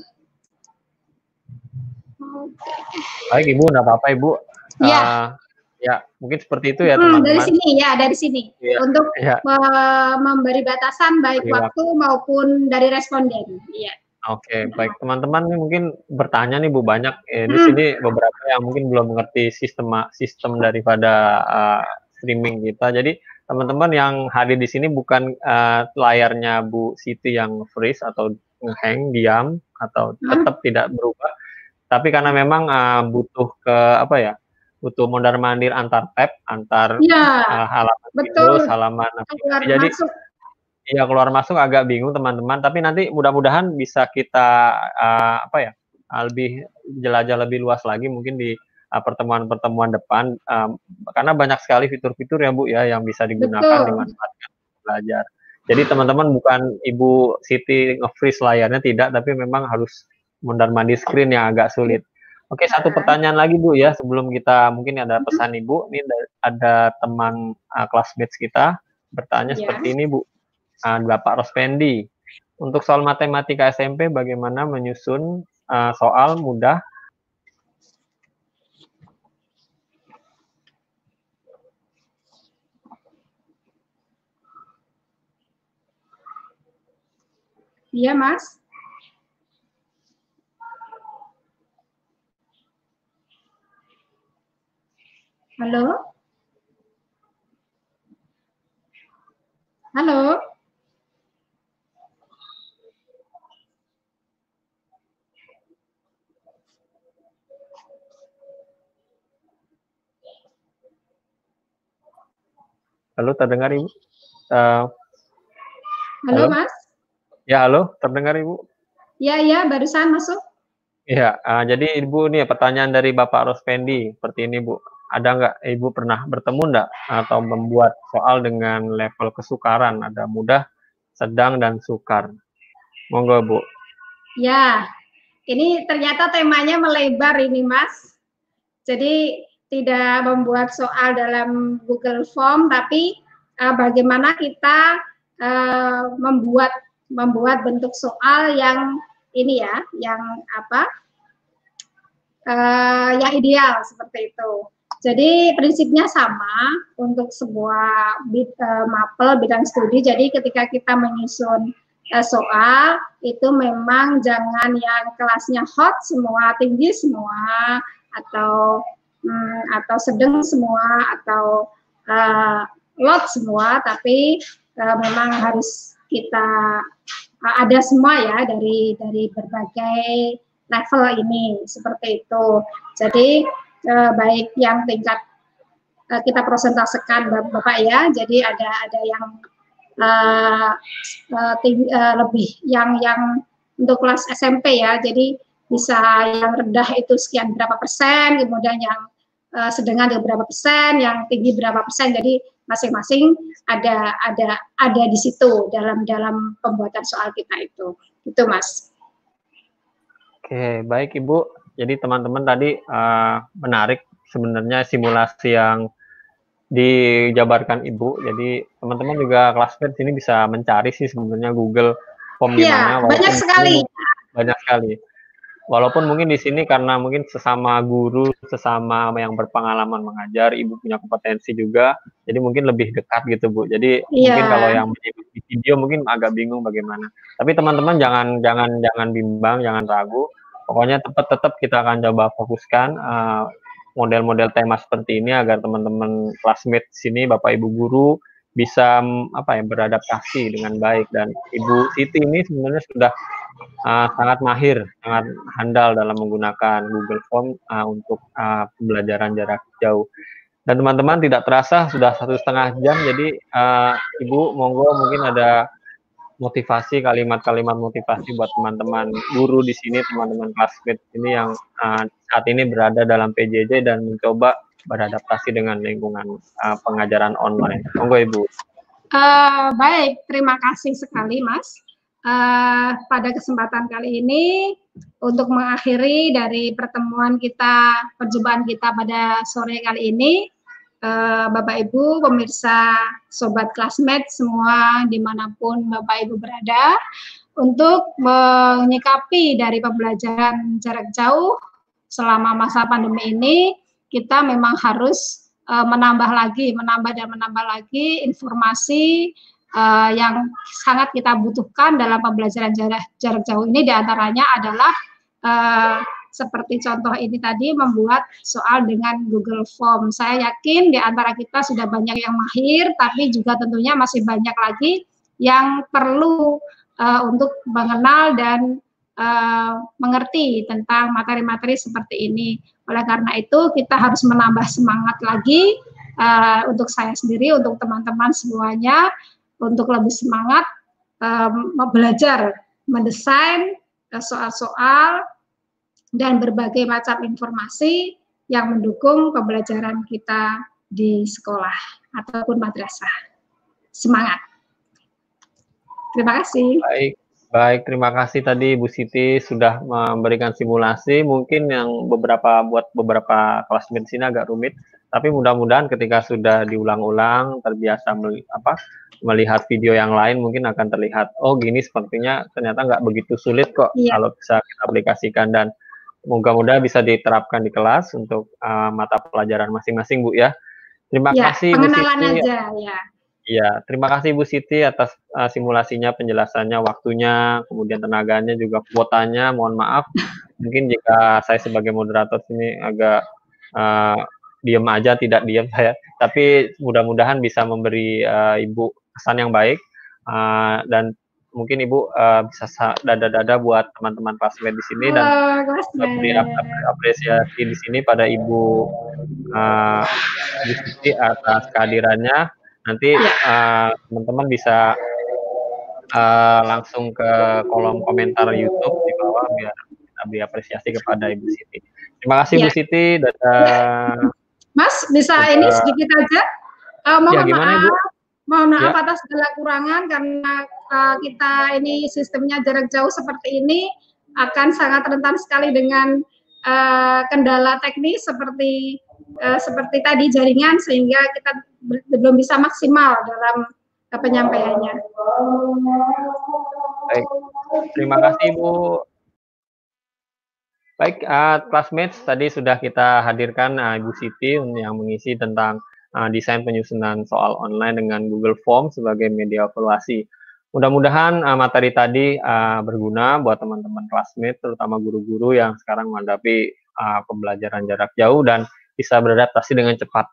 Baik Ibu, enggak apa-apa Ibu. Iya. Uh, Ya, mungkin seperti itu ya teman-teman. Hmm, dari sini ya, dari sini. Ya, Untuk ya. memberi batasan baik ya. waktu maupun dari responden. Iya. Oke, okay, baik teman-teman mungkin bertanya nih Bu banyak eh, di hmm. sini beberapa yang mungkin belum mengerti sistem sistem daripada uh, streaming kita. Jadi teman-teman yang hadir di sini bukan uh, layarnya Bu Siti yang freeze atau ngehang diam atau hmm. tetap hmm. tidak berubah. Tapi karena memang uh, butuh ke apa ya? Butuh mondar mandir antar tab, antar ya, uh, halaman Windows, halaman keluar Jadi Iya keluar masuk agak bingung teman-teman, tapi nanti mudah-mudahan bisa kita uh, apa ya lebih jelajah lebih luas lagi mungkin di pertemuan-pertemuan uh, depan, um, karena banyak sekali fitur-fitur ya Bu ya yang bisa digunakan Betul. dimanfaatkan belajar. Jadi teman-teman bukan Ibu Siti nge-freeze layarnya tidak, tapi memang harus mondar mandir screen yang agak sulit. Oke, satu pertanyaan lagi Bu ya sebelum kita mungkin ada pesan Ibu. Ini ada teman uh, classmates kita bertanya ya. seperti ini Bu. Uh, Bapak Rospendi. Untuk soal matematika SMP bagaimana menyusun uh, soal mudah Iya, Mas. Halo? Halo? Halo, terdengar Ibu? Uh, halo, halo, Mas? Ya, halo, terdengar Ibu? Ya, ya, barusan masuk. Iya, uh, jadi Ibu nih pertanyaan dari Bapak Rospendi seperti ini Bu ada nggak Ibu pernah bertemu nggak atau membuat soal dengan level kesukaran? Ada mudah, sedang, dan sukar. Monggo Bu. Ya, ini ternyata temanya melebar ini Mas. Jadi tidak membuat soal dalam Google Form, tapi uh, bagaimana kita uh, membuat membuat bentuk soal yang ini ya, yang apa, uh, yang ideal seperti itu. Jadi prinsipnya sama untuk sebuah bid, uh, mapel bidang studi. Jadi ketika kita menyusun uh, soal itu memang jangan yang kelasnya hot semua, tinggi semua, atau hmm, atau sedang semua atau uh, lot semua, tapi uh, memang harus kita uh, ada semua ya dari dari berbagai level ini seperti itu. Jadi uh, baik yang tingkat uh, kita prosentasekan Bapak ya, jadi ada ada yang uh, uh, tinggi, uh, lebih yang yang untuk kelas SMP ya, jadi bisa yang rendah itu sekian berapa persen, kemudian yang uh, sedang berapa persen, yang tinggi berapa persen. Jadi masing-masing ada ada ada di situ dalam dalam pembuatan soal kita itu. Itu Mas. Oke, baik Ibu. Jadi teman-teman tadi uh, menarik sebenarnya simulasi yang dijabarkan Ibu. Jadi teman-teman juga classmate sini bisa mencari sih sebenarnya Google Form ya, mana. Banyak sekali. Banyak sekali walaupun mungkin di sini karena mungkin sesama guru, sesama yang berpengalaman mengajar, ibu punya kompetensi juga, jadi mungkin lebih dekat gitu bu. Jadi yeah. mungkin kalau yang di video mungkin agak bingung bagaimana. Tapi teman-teman jangan jangan jangan bimbang, jangan ragu. Pokoknya tetap tetap kita akan coba fokuskan uh, model-model tema seperti ini agar teman-teman classmate sini, bapak ibu guru bisa apa ya beradaptasi dengan baik dan ibu Siti ini sebenarnya sudah uh, sangat mahir, sangat handal dalam menggunakan Google Form uh, untuk uh, pembelajaran jarak jauh. Dan teman-teman tidak terasa sudah satu setengah jam, jadi uh, Ibu monggo mungkin ada motivasi kalimat-kalimat motivasi buat teman-teman guru di sini, teman-teman classmate ini yang uh, saat ini berada dalam PJJ dan mencoba beradaptasi dengan lingkungan uh, pengajaran online. Monggo Ibu. Uh, baik, terima kasih sekali Mas uh, pada kesempatan kali ini untuk mengakhiri dari pertemuan kita, perjumpaan kita pada sore kali ini, uh, Bapak Ibu, pemirsa, sobat klasmet semua di mana pun Bapak Ibu berada, untuk menyikapi dari pembelajaran jarak jauh selama masa pandemi ini, kita memang harus uh, menambah lagi, menambah dan menambah lagi informasi uh, yang sangat kita butuhkan dalam pembelajaran jarak, jauh ini di antaranya adalah seperti contoh ini tadi membuat soal dengan Google Form. Saya yakin di antara kita sudah banyak yang mahir, tapi juga tentunya masih banyak lagi yang perlu uh, untuk mengenal dan uh, mengerti tentang materi-materi seperti ini. Oleh karena itu, kita harus menambah semangat lagi uh, untuk saya sendiri, untuk teman-teman semuanya, untuk lebih semangat um, belajar mendesain soal-soal dan berbagai macam informasi yang mendukung pembelajaran kita di sekolah ataupun madrasah. Semangat. Terima kasih. Baik, baik. Terima kasih tadi Bu Siti sudah memberikan simulasi. Mungkin yang beberapa buat beberapa kelas medicine agak rumit, tapi mudah-mudahan ketika sudah diulang-ulang terbiasa apa melihat video yang lain mungkin akan terlihat oh gini sepertinya ternyata nggak begitu sulit kok iya. kalau bisa kita aplikasikan dan moga-moga bisa diterapkan di kelas untuk uh, mata pelajaran masing-masing Bu ya. Terima ya, kasih Bu Siti. Aja, ya. Iya, terima kasih Bu Siti atas uh, simulasinya, penjelasannya, waktunya, kemudian tenaganya juga kuotanya. Mohon maaf, mungkin jika saya sebagai moderator ini agak uh, diam aja, tidak diam saya. Tapi mudah-mudahan bisa memberi uh, Ibu kesan yang baik uh, dan mungkin ibu uh, bisa dada-dada buat teman-teman klasmen di sini dan beri apresiasi di sini pada ibu uh, diskusi atas kehadirannya nanti ya. teman-teman uh, bisa uh, langsung ke kolom komentar YouTube di bawah biar kita beri apresiasi kepada ibu Siti. Terima kasih ya. Bu Siti. Dadah. Mas, bisa ini sedikit aja. Uh, mohon ya, gimana, maaf, Bu? Mohon maaf ya. atas segala kurangan karena uh, kita ini sistemnya jarak jauh seperti ini akan sangat rentan sekali dengan uh, kendala teknis seperti uh, seperti tadi jaringan sehingga kita belum bisa maksimal dalam uh, penyampaiannya. Baik, terima kasih Bu. Baik, uh, classmates tadi sudah kita hadirkan uh, Ibu Siti yang mengisi tentang uh, desain penyusunan soal online dengan Google Form sebagai media evaluasi. Mudah-mudahan uh, materi tadi uh, berguna buat teman-teman classmates, terutama guru-guru yang sekarang menghadapi uh, pembelajaran jarak jauh dan bisa beradaptasi dengan cepat.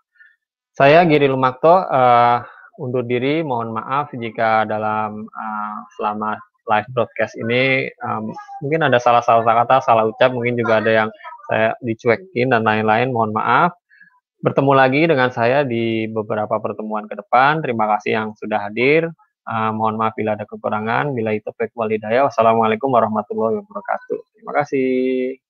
Saya Giri Lumakto uh, undur diri, mohon maaf jika dalam uh, selama live broadcast ini um, mungkin ada salah-salah kata, salah ucap, mungkin juga ada yang saya dicuekin dan lain-lain. Mohon maaf. Bertemu lagi dengan saya di beberapa pertemuan ke depan. Terima kasih yang sudah hadir. Uh, mohon maaf bila ada kekurangan. Bila itu walidaya. Wassalamualaikum warahmatullahi wabarakatuh. Terima kasih.